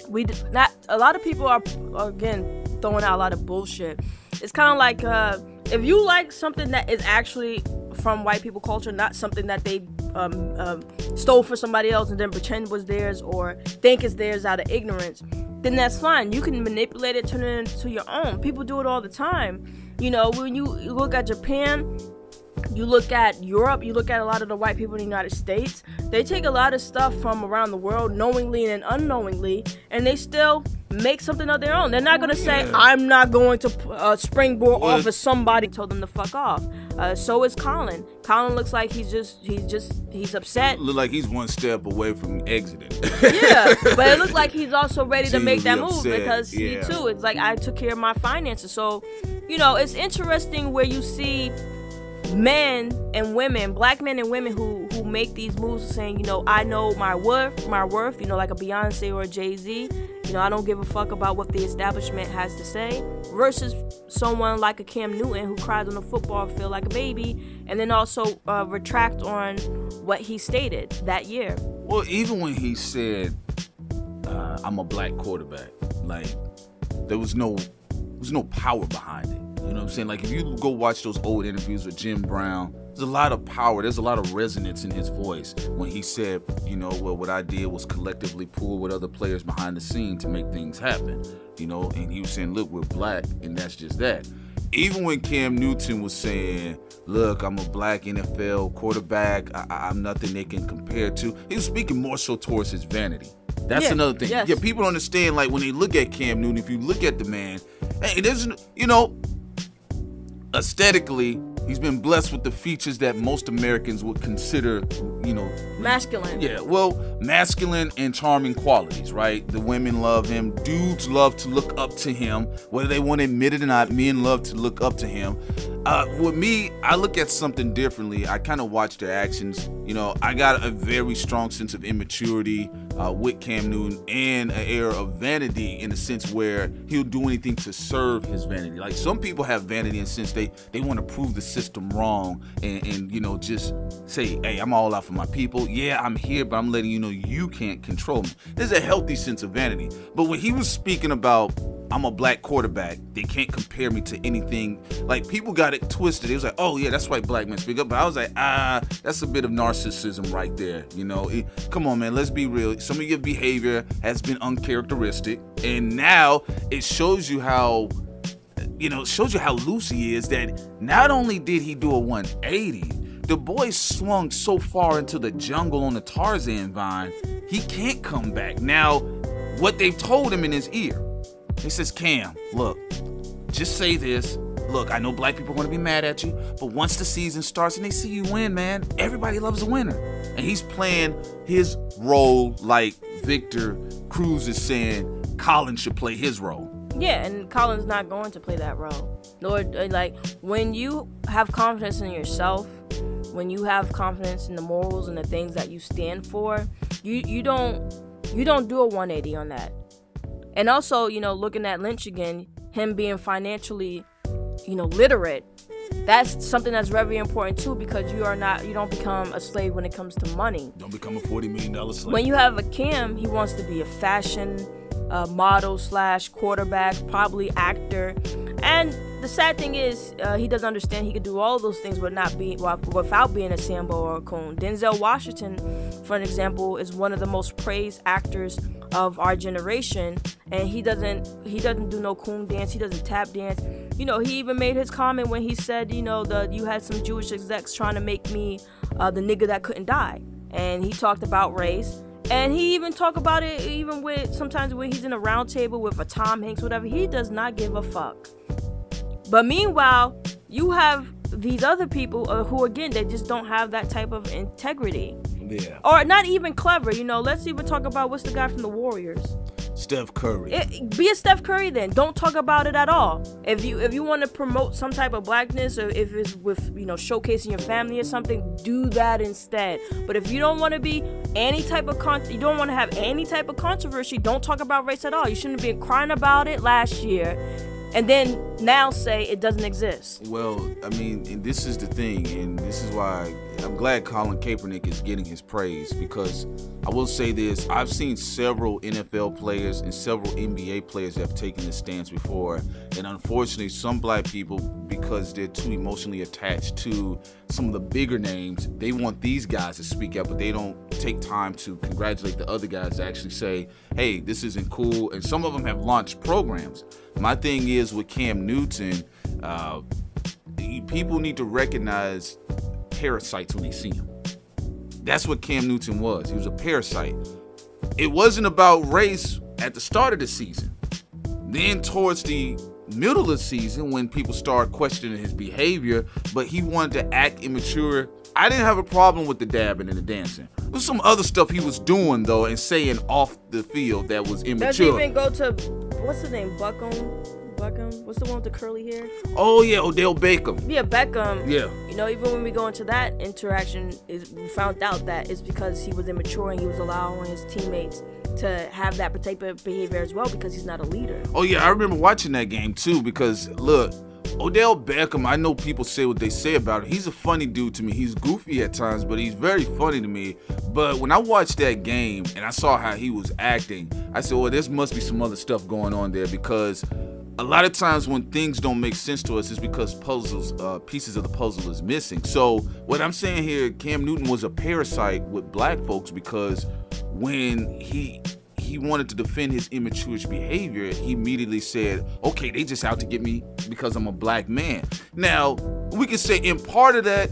we not a lot of people are again throwing out a lot of bullshit. It's kind of like uh, if you like something that is actually from white people culture, not something that they um, um, stole for somebody else and then pretend was theirs or think is theirs out of ignorance, then that's fine. You can manipulate it, turn it into your own. People do it all the time. You know, when you you look at Japan, you look at Europe, you look at a lot of the white people in the United States, they take a lot of stuff from around the world knowingly and unknowingly, and they still make something of their own. They're not gonna say, I'm not going to uh, springboard Well, off of somebody told them to fuck off. Uh, so is Colin. Colin looks like he's just, he's just, he's upset. Look like he's one step away from exiting. yeah, but it looks like he's also ready to make that move upset, because yeah. he too. It's like I took care of my finances, so you know it's interesting where you see men and women, black men and women who who make these moves, saying you know I know my worth, my worth. You know, like a Beyonce or a Jay Z. You know, I don't give a fuck about what the establishment has to say. Versus someone like a Cam Newton who cries on the football field like a baby, and then also uh, retract on what he stated that year. well, even when he said, uh, "I'm a black quarterback," like there was no, there was no power behind it. You know what I'm saying? Like if you go watch those old interviews with Jim Brown, there's a lot of power. There's a lot of resonance in his voice when he said, you know, well, what I did was collectively pull with other players behind the scene to make things happen. You know, and he was saying, look, we're black, and that's just that. Even when Cam Newton was saying, look, I'm a black NFL quarterback, I- I'm nothing they can compare to, he was speaking more so towards his vanity. That's Yeah, another thing. yes. Yeah, people don't understand, like, when they look at Cam Newton, if you look at the man, hey, it isn't, you know, aesthetically, he's been blessed with the features that most Americans would consider, you know, Masculine. yeah, well, masculine and charming qualities, right? The women love him. Dudes love to look up to him, whether they want to admit it or not. Men love to look up to him. Uh, with me, I look at something differently. I kind of watch their actions. You know, I got a very strong sense of immaturity uh, with Cam Newton and an air of vanity in the sense where he'll do anything to serve his vanity. Like some people have vanity in the sense they they want to prove the system wrong and, and you know just say, hey, I'm all out for my people. Yeah, I'm here, but I'm letting you know you can't control me. There's a healthy sense of vanity. But when he was speaking about I'm a black quarterback. They can't compare me to anything. Like people got it twisted. It was like, oh yeah, that's why black men speak up. But I was like, ah, that's a bit of narcissism right there. You know, it, come on, man. Let's be real. Some of your behavior has been uncharacteristic, and now it shows you how. You know, shows you how loose he is. That not only did he do a 180, the boy swung so far into the jungle on the Tarzan vine, he can't come back. Now, what they've told him in his ear he says, Cam, look, just say this. Look, I know black people want to be mad at you, but once the season starts and they see you win, man, everybody loves a winner. And he's playing his role like Victor Cruz is saying Colin should play his role. Yeah, and Colin's not going to play that role. Nor uh, like when you have confidence in yourself, when you have confidence in the morals and the things that you stand for, you you don't you don't do a 180 on that. And also, you know, looking at Lynch again, him being financially, you know, literate, that's something that's very important too because you are not you don't become a slave when it comes to money. Don't become a forty million dollar slave. When you have a Cam, he wants to be a fashion model slash quarterback, probably actor, and the sad thing is uh, he doesn't understand he could do all those things but not be without being a Sambo or a Coon. Denzel Washington, for an example, is one of the most praised actors of our generation. And he doesn't he doesn't do no coon dance he doesn't tap dance. You know he even made his comment when he said you know the you had some jewish execs trying to make me uh, the nigga that couldn't die. And he talked about race and he even talk about it even with sometimes when he's in a round table with a tom hanks whatever he does not give a fuck but meanwhile you have these other people uh, who again they just don't have that type of integrity yeah. Or not even clever, you know. Let's even talk about what's the guy from the Warriors. Steph Curry. It, be a Steph Curry then. Don't talk about it at all. If you if you want to promote some type of blackness or if it's with you know showcasing your family or something, do that instead. But if you don't want to be any type of con, you don't want to have any type of controversy. Don't talk about race at all. You shouldn't have been crying about it last year and then now say it doesn't exist. Well, I mean, and this is the thing, and this is why I'm glad Colin Kaepernick is getting his praise because I will say this: I've seen several NFL players and several NBA players that have taken this stance before, and unfortunately, some black people, because they're too emotionally attached to some of the bigger names, they want these guys to speak up, but they don't take time to congratulate the other guys to actually say, "Hey, this isn't cool." And some of them have launched programs. My thing is with Cam Newton, uh, people need to recognize parasites when they see him. That's what Cam Newton was. He was a parasite. It wasn't about race at the start of the season. Then towards the middle of the season, when people started questioning his behavior, but he wanted to act immature. I didn't have a problem with the dabbing and the dancing. There's some other stuff he was doing though and saying off the field that was immature. Does he even go to what's his name? Buckham? Buckham? What's the one with the curly hair? Oh yeah, Odell Beckham. Yeah, Beckham. Yeah. You know, even when we go into that interaction, is we found out that it's because he was immature and he was allowing his teammates to have that type of behavior as well because he's not a leader. Oh yeah, I remember watching that game too because look, Odell Beckham, I know people say what they say about him. He's a funny dude to me. He's goofy at times, but he's very funny to me. But when I watched that game and I saw how he was acting, I said, oh, well, there must be some other stuff going on there because a lot of times when things don't make sense to us is because puzzles uh, pieces of the puzzle is missing so what i'm saying here cam newton was a parasite with black folks because when he he wanted to defend his immature behavior, he immediately said, okay, they just out to get me because I'm a black man. Now, we can say in part of that,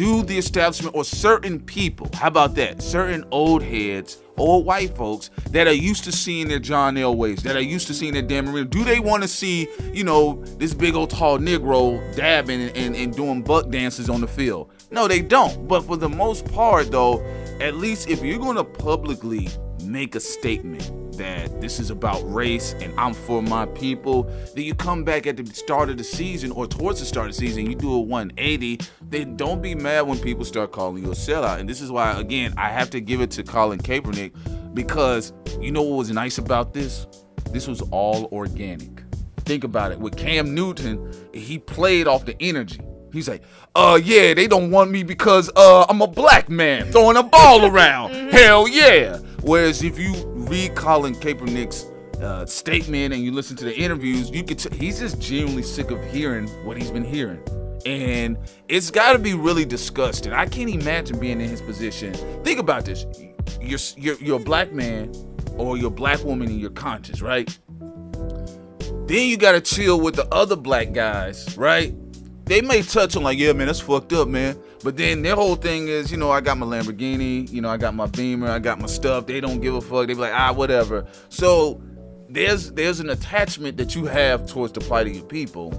do the establishment or certain people, how about that? Certain old heads, old white folks that are used to seeing their John Elways, that are used to seeing their Dan Marino, do they want to see, you know, this big old tall Negro dabbing and, and, and doing buck dances on the field? No, they don't. But for the most part, though, at least if you're going to publicly make a statement that this is about race and I'm for my people, then you come back at the start of the season or towards the start of the season, you do a 180, then don't be mad when people start calling you a sellout. And this is why, again, I have to give it to Colin Kaepernick because you know what was nice about this? This was all organic. Think about it. With Cam Newton, he played off the energy. He's like, uh, yeah, they don't want me because uh, I'm a black man throwing a ball around. Hell yeah. Whereas if you read Colin Kaepernick's uh, statement and you listen to the interviews, you could t- he's just genuinely sick of hearing what he's been hearing. And it's got to be really disgusting. I can't imagine being in his position. Think about this: you're you're, you're a black man or you're a black woman in your conscience, right? Then you got to chill with the other black guys, right? They may touch on like, yeah, man, that's fucked up, man. But then their whole thing is, you know, I got my Lamborghini, you know, I got my Beamer, I got my stuff. They don't give a fuck. They be like, ah, whatever. So there's there's an attachment that you have towards the plight of your people,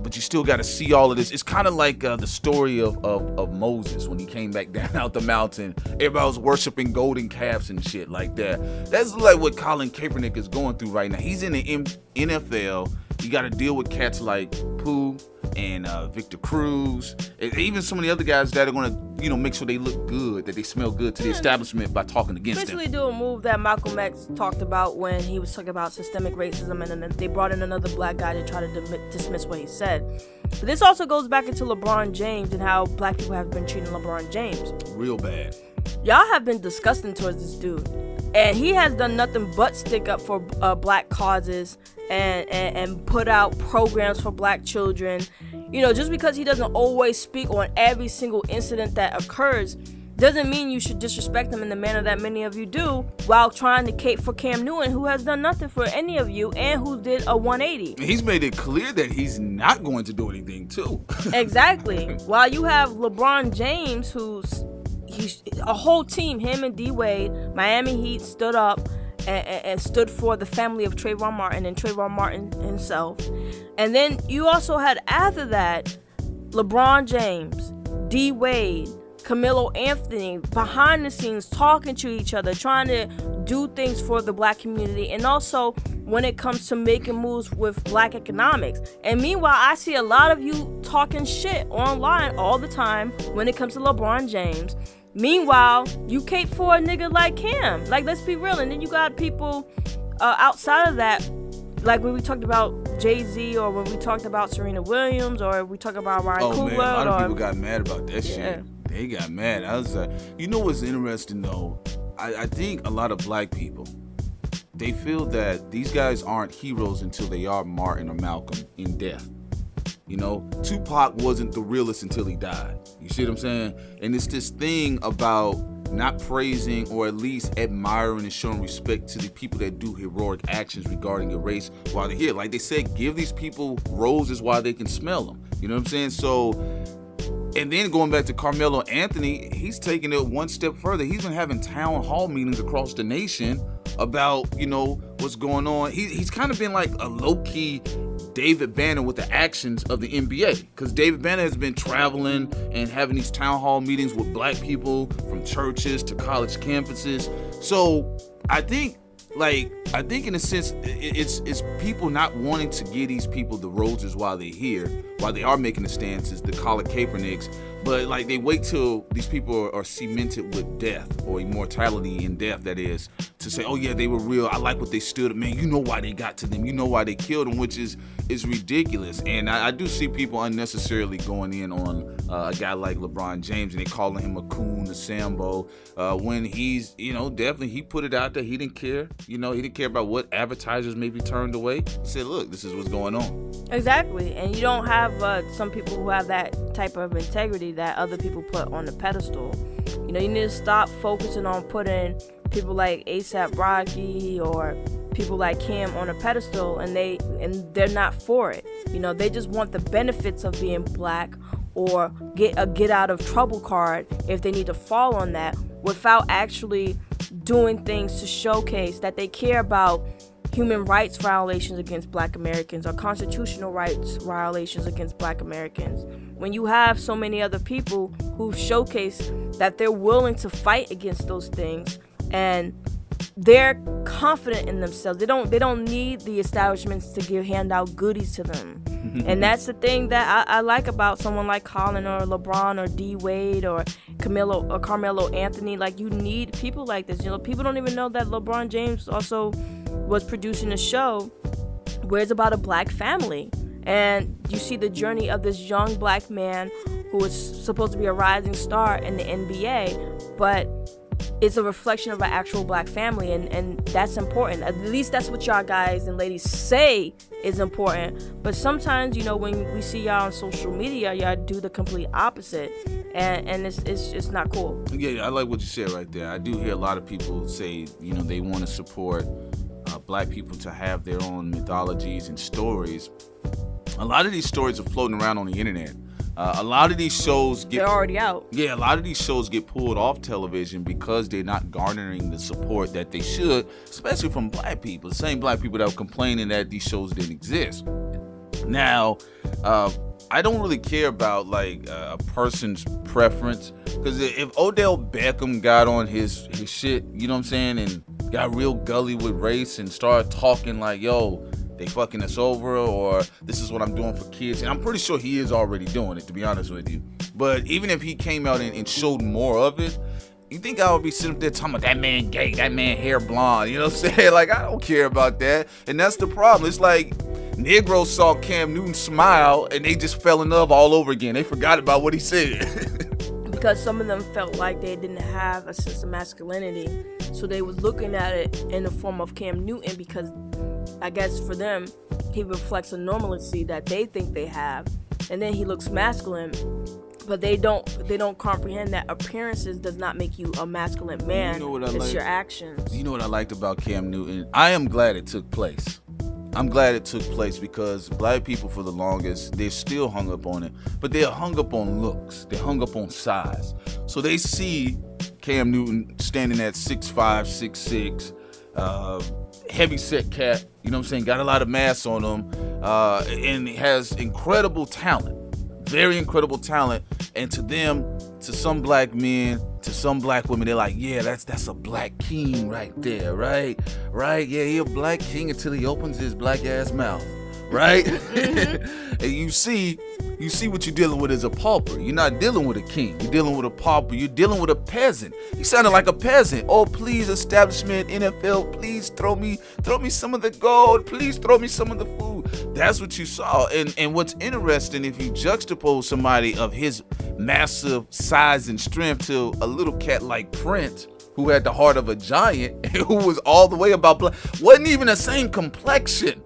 but you still got to see all of this. It's kind of like uh, the story of, of of Moses when he came back down out the mountain. Everybody was worshiping golden calves and shit like that. That's like what Colin Kaepernick is going through right now. He's in the M- NFL. You got to deal with cats like Pugh and uh, Victor Cruz, and even some of the other guys that are going to, you know, make sure they look good, that they smell good to the establishment by talking against Basically, them. do a move that Malcolm X talked about when he was talking about systemic racism, and then they brought in another black guy to try to dim- dismiss what he said. But this also goes back into LeBron James and how black people have been treating LeBron James. Real bad. Y'all have been disgusting towards this dude. And he has done nothing but stick up for uh, black causes and, and, and put out programs for black children. You know, just because he doesn't always speak on every single incident that occurs doesn't mean you should disrespect him in the manner that many of you do while trying to cape for Cam Newton, who has done nothing for any of you and who did a 180. He's made it clear that he's not going to do anything too. exactly. While you have LeBron James, who's he's a whole team, him and D Wade, Miami Heat stood up and, and, and, stood for the family of Trayvon Martin and Trayvon Martin himself. And then you also had after that LeBron James, D Wade, Camilo Anthony behind the scenes talking to each other, trying to do things for the black community, and also when it comes to making moves with black economics. And meanwhile, I see a lot of you talking shit online all the time when it comes to LeBron James. Meanwhile, you cape for a nigga like him. Like, let's be real. And then you got people uh, outside of that, like when we talked about Jay Z, or when we talked about Serena Williams, or we talk about Ryan oh, Coogler. man, a lot of or, people got mad about that Yeah. shit. They got mad. I was like, you know what's interesting though? I, I think a lot of black people they feel that these guys aren't heroes until they are Martin or Malcolm in death. You know, Tupac wasn't the realest until he died. You see what I'm saying? And it's this thing about not praising or at least admiring and showing respect to the people that do heroic actions regarding your race while they're here. Like they said, give these people roses while they can smell them. You know what I'm saying? So and then going back to Carmelo Anthony, he's taking it one step further. He's been having town hall meetings across the nation about, you know, what's going on. He, he's kind of been like a low key David Banner with the actions of the NBA. Because David Banner has been traveling and having these town hall meetings with black people from churches to college campuses. So I think like I think in a sense it's it's people not wanting to give these people the roses while they're here, while they are making the stances, the Colin Kaepernicks, but like they wait till these people are, cemented with death or immortality in death, that is, to say, oh yeah, they were real. I like what they stood. Man, you know why they got to them. You know why they killed them, which is is ridiculous. And I, I do see people unnecessarily going in on uh, a guy like LeBron James and they calling him a coon, a Sambo, uh, when he's, you know, definitely he put it out there. He didn't care. You know, he didn't care about what advertisers may be turned away. Said, look, this is what's going on. Exactly. And you don't have uh, some people who have that type of integrity that other people put on the pedestal. You know, you need to stop focusing on putting people like ASAP Rocky or people like Cam on a pedestal and they and they're not for it. You know, they just want the benefits of being black or get a get out of trouble card if they need to fall on that without actually doing things to showcase that they care about human rights violations against black Americans or constitutional rights violations against black Americans. When you have so many other people who showcase that they're willing to fight against those things and they're confident in themselves. They don't they don't need the establishments to give hand out goodies to them. Mm-hmm. and that's the thing that I, I, like about someone like Colin or LeBron or D Wade or Camilo or Carmelo Anthony. Like you need people like this. You know, people don't even know that LeBron James also was producing a show where it's about a black family. And you see the journey of this young black man who was supposed to be a rising star in the NBA, but it's a reflection of an actual black family and, and that's important. At least that's what y'all guys and ladies say is important. But sometimes you know when we see y'all on social media y'all do the complete opposite. And and it's it's, it's not cool. Yeah i like what you said right there. I do hear a lot of people say you know they want to support uh, black people to have their own mythologies and stories. A lot of these stories are floating around on the internet uh, a lot of these shows get they're already out. Yeah, a lot of these shows get pulled off television because they're not garnering the support that they should, especially from black people. The same black people that were complaining that these shows didn't exist. Now, uh, I don't really care about like uh, a person's preference because if Odell Beckham got on his his shit, you know what I'm saying, and got real gully with race and started talking like, "Yo, they fucking us over or this is what I'm doing for kids. And I'm pretty sure he is already doing it, to be honest with you. But even if he came out and, and showed more of it, you think I would be sitting there talking about that man gay, that man hair blonde, you know what I'm saying? Like, I don't care about that. And that's the problem. It's like Negroes saw Cam Newton smile and they just fell in love all over again. They forgot about what he said. because some of them felt like they didn't have a sense of masculinity. So they was looking at it in the form of Cam Newton because I guess for them, he reflects a normalcy that they think they have, and then he looks masculine. But they don't they don't comprehend that appearances does not make you a masculine man. You know what I it's like? your actions. You know what I liked about Cam Newton? I am glad it took place. I'm glad it took place because black people for the longest, they're still hung up on it, but they're hung up on looks. They're hung up on size. So they see Cam Newton standing at 6'5, 6'6, uh, heavy set cat, you know what I'm saying? Got a lot of mass on him, uh, and has incredible talent, very incredible talent. And to them, to some black men, to some black women, they're like, yeah, that's that's a black king right there, right? Right? Yeah, he a black king until he opens his black ass mouth, right? Mm-hmm. and you see you see what you're dealing with as a pauper. You're not dealing with a king. You're dealing with a pauper. You're dealing with a peasant. He sounded like a peasant. Oh, please, establishment, NFL, please throw me, throw me some of the gold. Please throw me some of the food. That's what you saw. And and what's interesting, if you juxtapose somebody of his massive size and strength to a little cat like Prince, who had the heart of a giant, who was all the way about black, wasn't even the same complexion.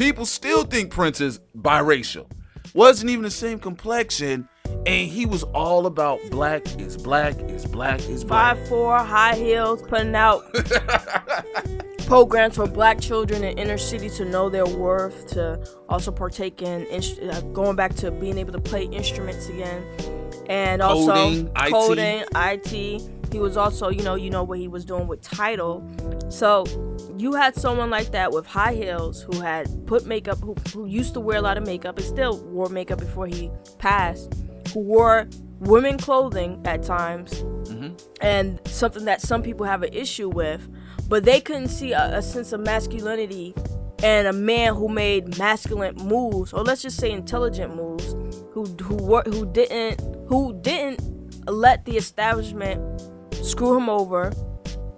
People still think Prince is biracial wasn't even the same complexion, and he was all about black is black is black is black. Five four, high heels, putting out programs for black children in inner city to know their worth, to also partake in uh, going back to being able to play instruments again, and also coding, coding IT. IT. He was also, you know, you know what he was doing with title. So you had someone like that with high heels who had put makeup, who, who used to wear a lot of makeup and still wore makeup before he passed, who wore women clothing at times, mm-hmm. and something that some people have an issue with, but they couldn't see a, a sense of masculinity and a man who made masculine moves, or let's just say intelligent moves, who who who didn't who didn't let the establishment screw him over,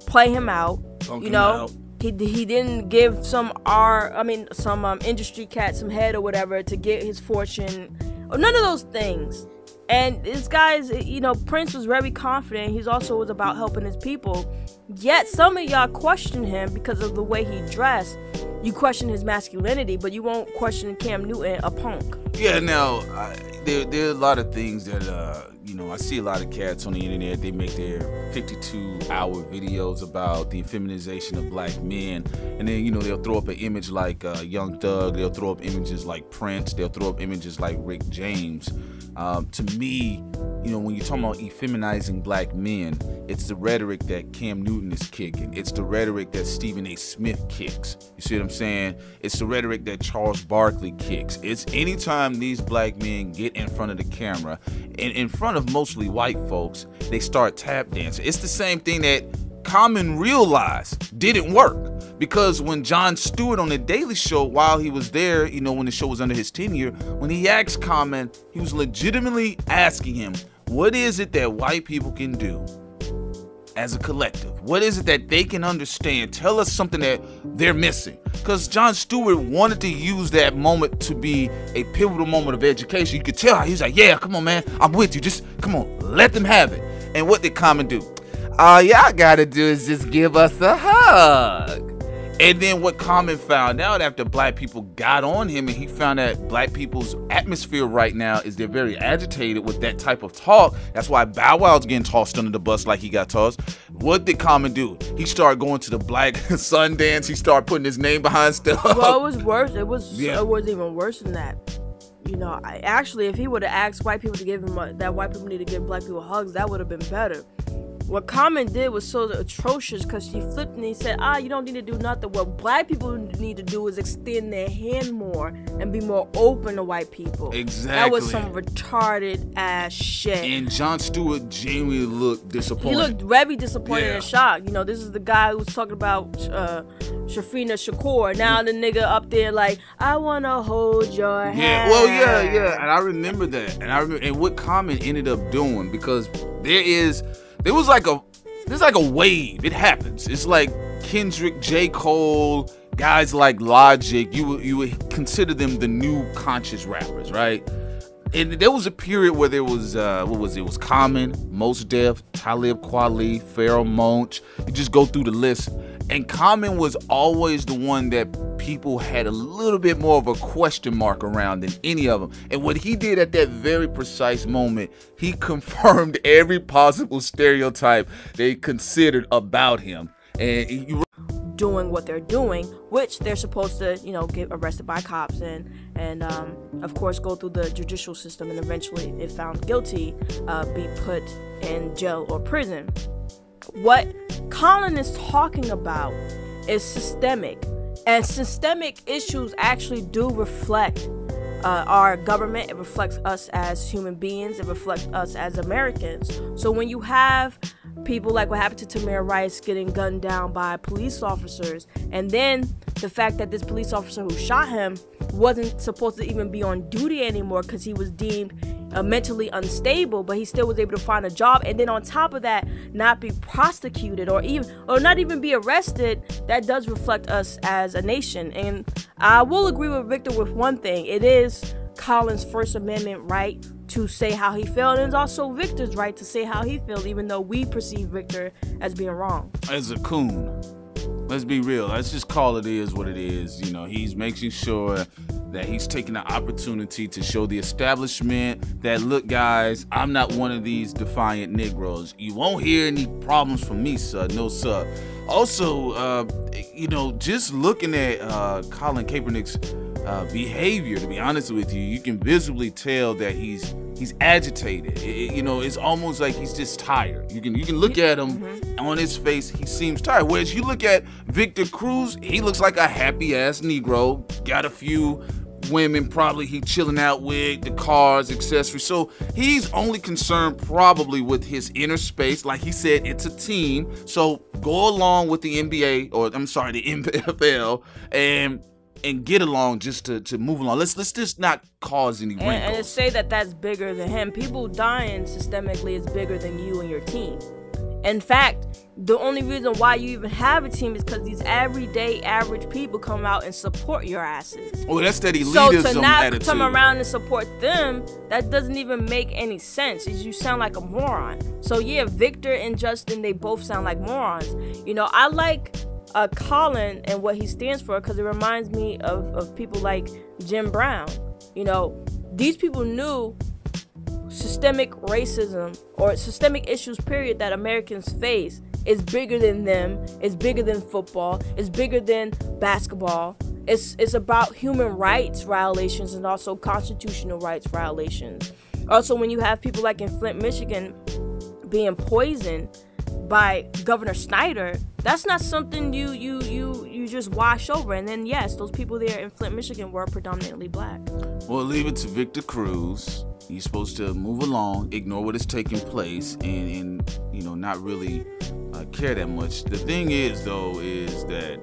play him out. you know, he, he didn't give some R, I mean, some um, industry cat some head or whatever to get his fortune, or none of those things. And this guy's, you know, Prince was very confident. He's also was about helping his people. Yet some of y'all question him because of the way he dressed. You question his masculinity, but you won't question Cam Newton, a punk. Yeah, now I, there there are a lot of things that uh, you know, I see a lot of cats on the internet. They make their 52-hour videos about the feminization of black men, and then you know they'll throw up an image like uh, Young Thug. They'll throw up images like Prince. They'll throw up images like Rick James. Um, to me, you know, when you're talking about effeminizing black men, it's the rhetoric that Cam Newton is kicking. It's the rhetoric that Stephen A. Smith kicks. You see what I'm saying? It's the rhetoric that Charles Barkley kicks. It's anytime these black men get in front of the camera, and in front of mostly white folks, they start tap dancing. It's the same thing that Common realized didn't work because when Jon Stewart on the Daily Show, while he was there, you know, when the show was under his tenure, when he asked Common, he was legitimately asking him, "What is it that white people can do?" as a collective? What is it that they can understand? Tell us something that they're missing. Because Jon Stewart wanted to use that moment to be a pivotal moment of education. You could tell he's like, yeah, come on, man. I'm with you. Just come on, let them have it. And what did Common do? All y'all gotta do is just give us a hug. And then what Common found out after black people got on him and he found that black people's atmosphere right now is they're very agitated with that type of talk. That's why Bow Wow's getting tossed under the bus like he got tossed. What did Common do? He started going to the black Sundance. He started putting his name behind stuff. Well, it was worse. It was yeah. it was even worse than that. You know, I, actually, if he would have asked white people to give him a, that white people need to give black people hugs, that would have been better what Common did was so atrocious because she flipped and he said, ah, you don't need to do nothing. What black people need to do is extend their hand more and be more open to white people. Exactly. That was some retarded ass shit. And Jon Stewart genuinely looked disappointed. He looked very disappointed yeah. and shocked. You know, this is the guy who was talking about uh, Assata Shakur. Now the nigga up there like, I wanna hold your hand. Yeah, well, yeah, yeah. And I remember that. And I remember and what Common ended up doing because there is there was like a there's like a wave. It happens. It's like Kendrick, J. Cole, guys like Logic. You you would consider them the new conscious rappers, right? And there was a period where there was uh, what was it? it was Common, Mos Def, Talib Kweli, Pharoahe Monch. You just go through the list. And Common was always the one that people had a little bit more of a question mark around than any of them. And what he did at that very precise moment, he confirmed every possible stereotype they considered about him. And you doing what they're doing, which they're supposed to, you know, get arrested by cops and and um, of course go through the judicial system and eventually, if found guilty, uh, be put in jail or prison. What Colin is talking about is systemic, and systemic issues actually do reflect uh, our government. It reflects us as human beings. It reflects us as Americans. So when you have people like what happened to Tamir Rice getting gunned down by police officers, and then the fact that this police officer who shot him wasn't supposed to even be on duty anymore because he was deemed uh, mentally unstable, but he still was able to find a job. And then on top of that, not be prosecuted or even or not even be arrested. That does reflect us as a nation. And I will agree with Victor with one thing: it is Colin's First Amendment right to say how he felt, and it's also Victor's right to say how he feels, even though we perceive Victor as being wrong. As a coon. Let's be real. Let's just call it is what it is. You know, he's making sure that he's taking the opportunity to show the establishment that look guys i'm not one of these defiant negroes you won't hear any problems from me sir no sir also uh, you know just looking at uh, colin kaepernick's uh, behavior to be honest with you you can visibly tell that he's he's agitated it, you know it's almost like he's just tired you can you can look at him mm-hmm. on his face he seems tired whereas you look at victor cruz he looks like a happy ass negro got a few women probably he chilling out with, the cars, accessories. So he's only concerned probably with his inner space. Like he said, it's a team. So go along with the NBA or I'm sorry, the NFL and and get along just to, to move along. Let's let's just not cause any wrinkles. And, and say that that's bigger than him. People dying systemically is bigger than you and your team. In fact, the only reason why you even have a team is because these everyday average people come out and support your asses. Oh, that's that elitism So to not attitude. come around and support them, that doesn't even make any sense. You sound like a moron. So yeah, Victor and Justin, they both sound like morons. You know, I like uh, Colin and what he stands for because it reminds me of, of people like Jim Brown. You know, these people knew systemic racism or systemic issues period that Americans face is bigger than them, it's bigger than football, it's bigger than basketball. It's it's about human rights violations and also constitutional rights violations. Also when you have people like in Flint, Michigan being poisoned by Governor Snyder, that's not something you you you you just wash over. And then yes, those people there in Flint, Michigan were predominantly black. Well, leave it to Victor Cruz You're supposed to move along, ignore what is taking place, and, and you know not really uh, care that much. The thing is, though, is that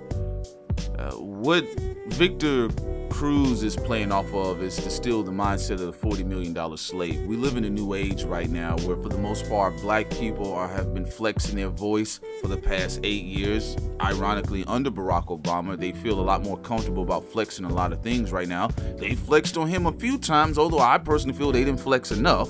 uh, what Victor Cruz is playing off of is to steal the mindset of the $40 million slave. We live in a new age right now where, for the most part, black people are, have been flexing their voice for the past eight years. Ironically, under Barack Obama, they feel a lot more comfortable about flexing a lot of things right now. They flexed on him a few times, although I personally feel they didn't flex enough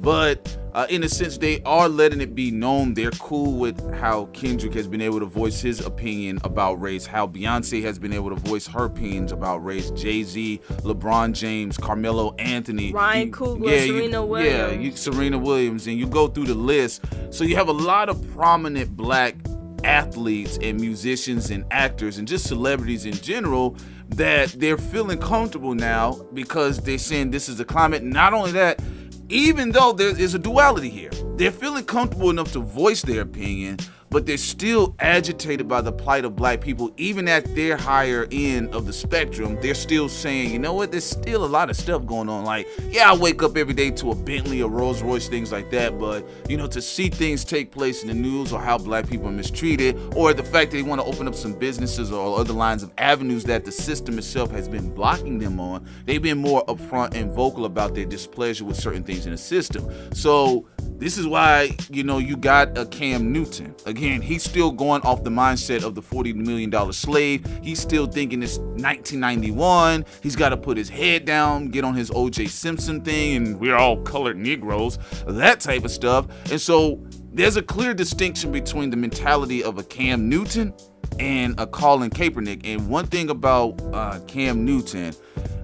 but uh, in a sense they are letting it be known. They're cool with how kendrick has been able to voice his opinion about race how beyonce has been able to voice her opinions about race jay-z lebron james carmelo anthony. Ryan coogler yeah, serena you, williams. yeah you, serena williams and you go through the list. So you have a lot of prominent black athletes and musicians and actors and just celebrities in general that they're feeling comfortable now because they're saying this is the climate. Not only that even though there is a duality here, they're feeling comfortable enough to voice their opinion, but they're still agitated by the plight of black people, even at their higher end of the spectrum. They're still saying, you know what, there's still a lot of stuff going on. Like, yeah, I wake up every day to a Bentley, a Rolls Royce, things like that, but, you know, to see things take place in the news or how black people are mistreated, or the fact that they want to open up some businesses or other lines of avenues that the system itself has been blocking them on, they've been more upfront and vocal about their displeasure with certain things in the system. So, this is why, you know, you got a Cam Newton. Again, he's still going off the mindset of the $40 million slave. He's still thinking it's 1991. He's got to put his head down, get on his OJ Simpson thing, and we're all colored Negroes, that type of stuff. And so there's a clear distinction between the mentality of a Cam Newton and a Colin Kaepernick. And one thing about uh, Cam Newton,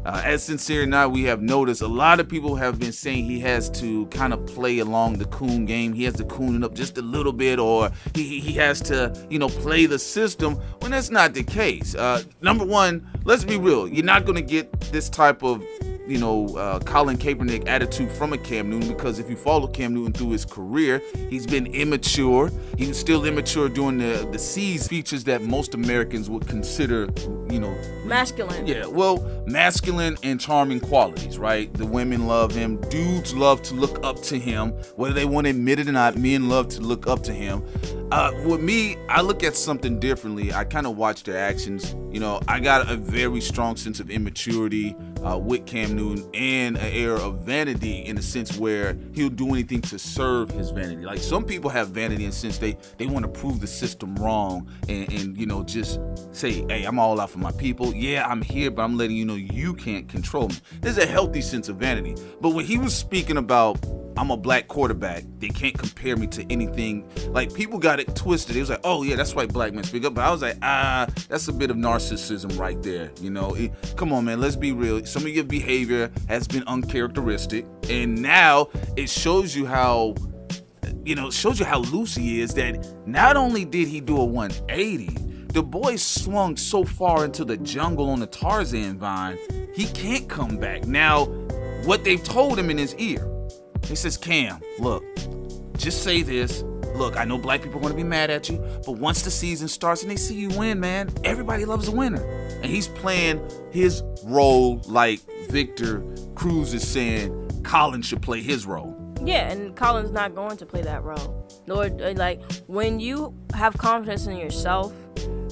uh, as sincere now, we have noticed a lot of people have been saying he has to kind of play along the coon game. He has to coon it up just a little bit, or he, he has to, you know, play the system when that's not the case. Uh, number one, let's be real. You're not going to get this type of you know, uh, Colin Kaepernick attitude from a Cam Newton because if you follow Cam Newton through his career, he's been immature. He's still immature doing the the C's features that most Americans would consider, you know, masculine. Yeah, well, masculine and charming qualities, right? The women love him. Dudes love to look up to him, whether they want to admit it or not. Men love to look up to him. Uh, with me, I look at something differently. I kind of watch their actions. You know, I got a very strong sense of immaturity uh, with Cam Newton and an air of vanity in the sense where he'll do anything to serve his vanity. Like some people have vanity in the sense they they want to prove the system wrong and, and you know just say, hey, I'm all out for my people. Yeah, I'm here, but I'm letting you know you can't control me. There's a healthy sense of vanity. But when he was speaking about I'm a black quarterback. They can't compare me to anything. Like people got it twisted. It was like, oh yeah, that's why black men speak up. But I was like, ah, that's a bit of narcissism right there. You know, it, come on, man. Let's be real. Some of your behavior has been uncharacteristic, and now it shows you how. You know, shows you how loose he is. That not only did he do a 180, the boy swung so far into the jungle on the Tarzan vine, he can't come back. Now, what they've told him in his ear he says, Cam, look, just say this. Look, I know black people are going to be mad at you, but once the season starts and they see you win, man, everybody loves a winner. And he's playing his role like Victor Cruz is saying Colin should play his role. Yeah, and Colin's not going to play that role. Nor like when you have confidence in yourself,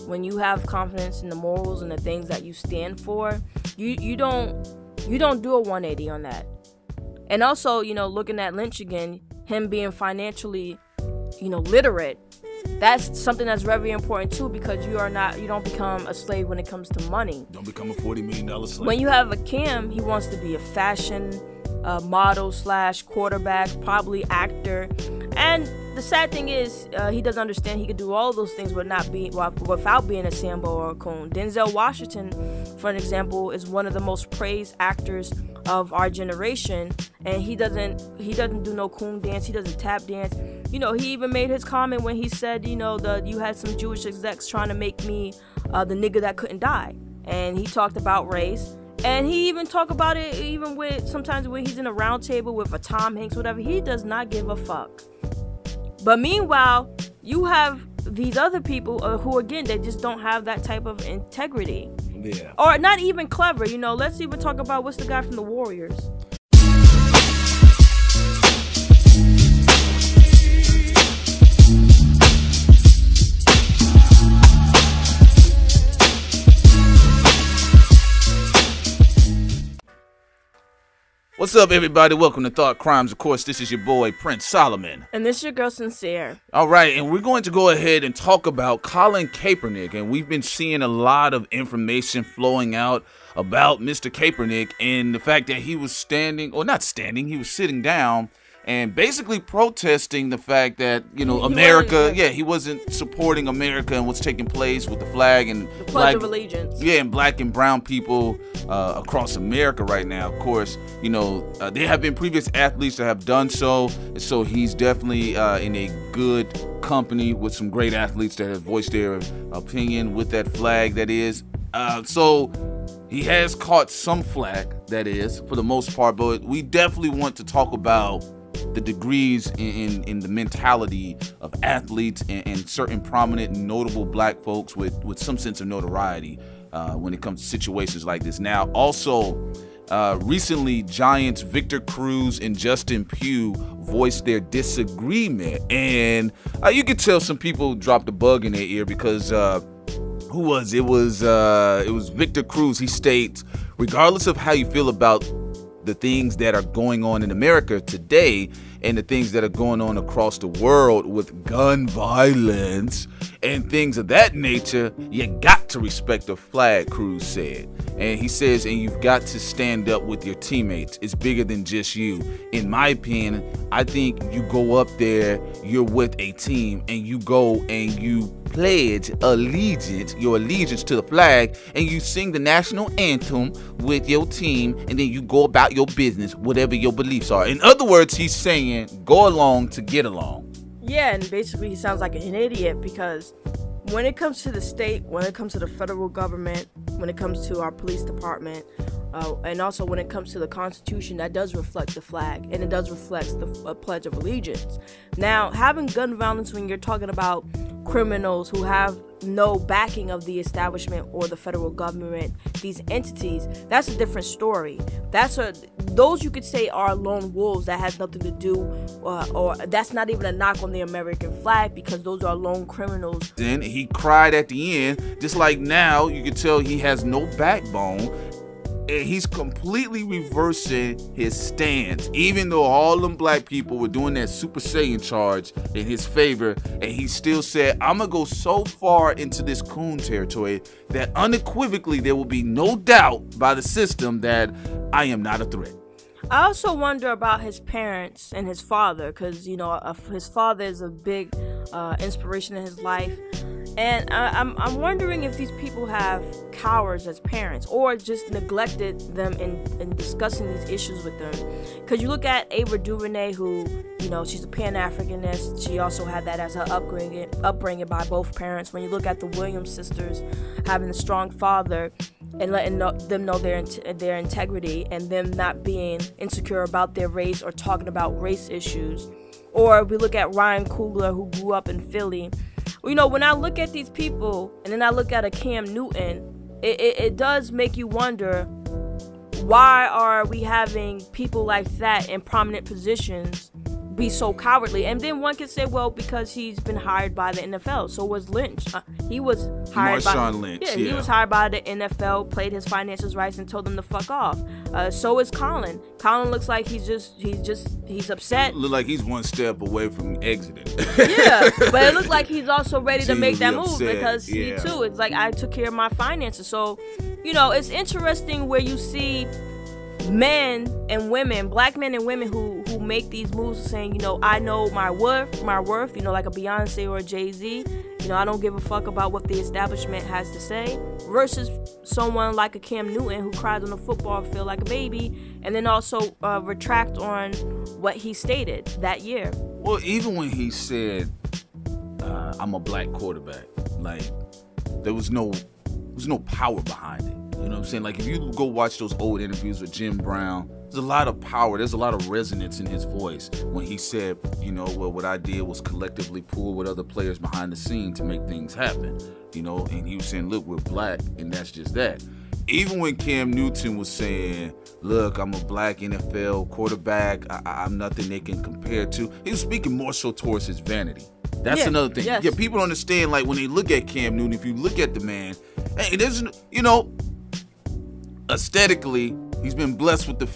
when you have confidence in the morals and the things that you stand for, you you don't you don't do a 180 on that. And also, you know, looking at Lynch again, him being financially, you know, literate, that's something that's very important too because you are not you don't become a slave when it comes to money. Don't become a forty million dollar slave. When you have a Cam, he wants to be a fashion uh, model slash quarterback, probably actor, and the sad thing is uh, he doesn't understand he could do all those things but not be without being a Sambo or a coon. Denzel Washington, for an example, is one of the most praised actors of our generation. And he doesn't he doesn't do no coon dance he doesn't tap dance. You know he even made his comment when he said you know the you had some jewish execs trying to make me uh, the nigga that couldn't die. And he talked about race and he even talk about it even with sometimes when he's in a round table with a tom hanks whatever he does not give a fuck but meanwhile you have these other people uh, who again they just don't have that type of integrity yeah. Or not even clever, you know. Let's even talk about what's the guy from the Warriors. What's up, everybody? Welcome to Thought Crimez. Of course, this is your boy, Prince Solomon. And this is your girl, Sincere. All right, and we're going to go ahead and talk about Colin Kaepernick. And we've been seeing a lot of information flowing out about Mr. Kaepernick and the fact that he was standing, or not standing, he was sitting down and basically protesting the fact that you know America, yeah, he wasn't supporting America and what's taking place with the flag and The Pledge black, of Allegiance. yeah, and black and brown people uh, across America right now. Of course, you know uh, there have been previous athletes that have done so, so he's definitely uh, in a good company with some great athletes that have voiced their opinion with that flag. That is, uh, so he has caught some flack. That is, for the most part, but we definitely want to talk about the degrees in, in, in the mentality of athletes and, and certain prominent notable black folks with, with some sense of notoriety uh, when it comes to situations like this. Now, also, uh, recently, Giants Victor Cruz and Justin Pugh voiced their disagreement, and uh, you could tell some people dropped a bug in their ear because uh, who was it? Was uh, it was Victor Cruz? He states, regardless of how you feel about the things that are going on in America today and the things that are going on across the world with gun violence and things of that nature, you got to respect the flag, Cruz said. And he says, and you've got to stand up with your teammates. It's bigger than just you. In my opinion, I think you go up there, you're with a team, and you go and you pledge allegiance, your allegiance to the flag, and you sing the national anthem with your team, and then you go about your business, whatever your beliefs are. In other words, he's saying go along to get along. Yeah, and basically he sounds like an idiot because when it comes to the state, when it comes to the federal government, when it comes to our police department, uh, and also when it comes to the Constitution, that does reflect the flag and it does reflect the uh, Pledge of Allegiance. Now, having gun violence when you're talking about criminals who have no backing of the establishment or the federal government, these entities, that's a different story. That's a those you could say are lone wolves that has nothing to do, uh, or that's not even a knock on the American flag because those are lone criminals Then he cried at the end, just like now you can tell he has no backbone. And he's completely reversing his stance, even though all them black people were doing that Super Saiyan charge in his favor, and he still said, I'm gonna go so far into this coon territory that unequivocally there will be no doubt by the system that I am not a threat. I also wonder about his parents and his father, because you know uh, his father is a big uh, inspiration in his life, and I, I'm I'm wondering if these people have cowards as parents or just neglected them in, in discussing these issues with them. Because you look at Ava DuVernay, who you know she's a Pan Africanist. She also had that as her upbringing upbringing by both parents. When you look at the Williams sisters, having a strong father and letting them know their their integrity and them not being insecure about their race or talking about race issues. Or we look at Ryan Coogler who grew up in Philly. You know, when I look at these people and then I look at a Cam Newton, it, it, it does make you wonder why are we having people like that in prominent positions be so cowardly? And then one could say, well, because he's been hired by the NFL. So was Lynch. Uh, he was hired by Marshawn Lynch, Yeah, he was hired by the NFL, played his finances rights, and told them to fuck off. Uh, so is Colin. Colin looks like he's just he's just he's upset. Look like he's one step away from exiting. yeah, but it looks like he's also ready to make that move because he too. It's like I took care of my finances. So, you know, it's interesting where you see men and women, black men and women who who make these moves, saying, you know, I know my worth, my worth. You know, like a Beyonce or a Jay Z. You know, I don't give a fuck about what the establishment has to say. Versus someone like a Cam Newton who cries on the football field like a baby, and then also uh, retract on what he stated that year. Well, even when he said, uh, "I'm a black quarterback," like there was no, there was no power behind it. You know what I'm saying? Like if you go watch those old interviews with Jim Brown, there's a lot of power. There's a lot of resonance in his voice when he said, you know, well, what I did was collectively pull with other players behind the scene to make things happen. You know, and he was saying, look, we're black, and that's just that. Even when Cam Newton was saying, look, I'm a black NFL quarterback, I- I'm nothing they can compare to, he was speaking more so towards his vanity. That's Yeah, another thing. yes. Yeah, people don't understand, like, when they look at Cam Newton, if you look at the man, hey, there's, you know, aesthetically, he's been blessed with the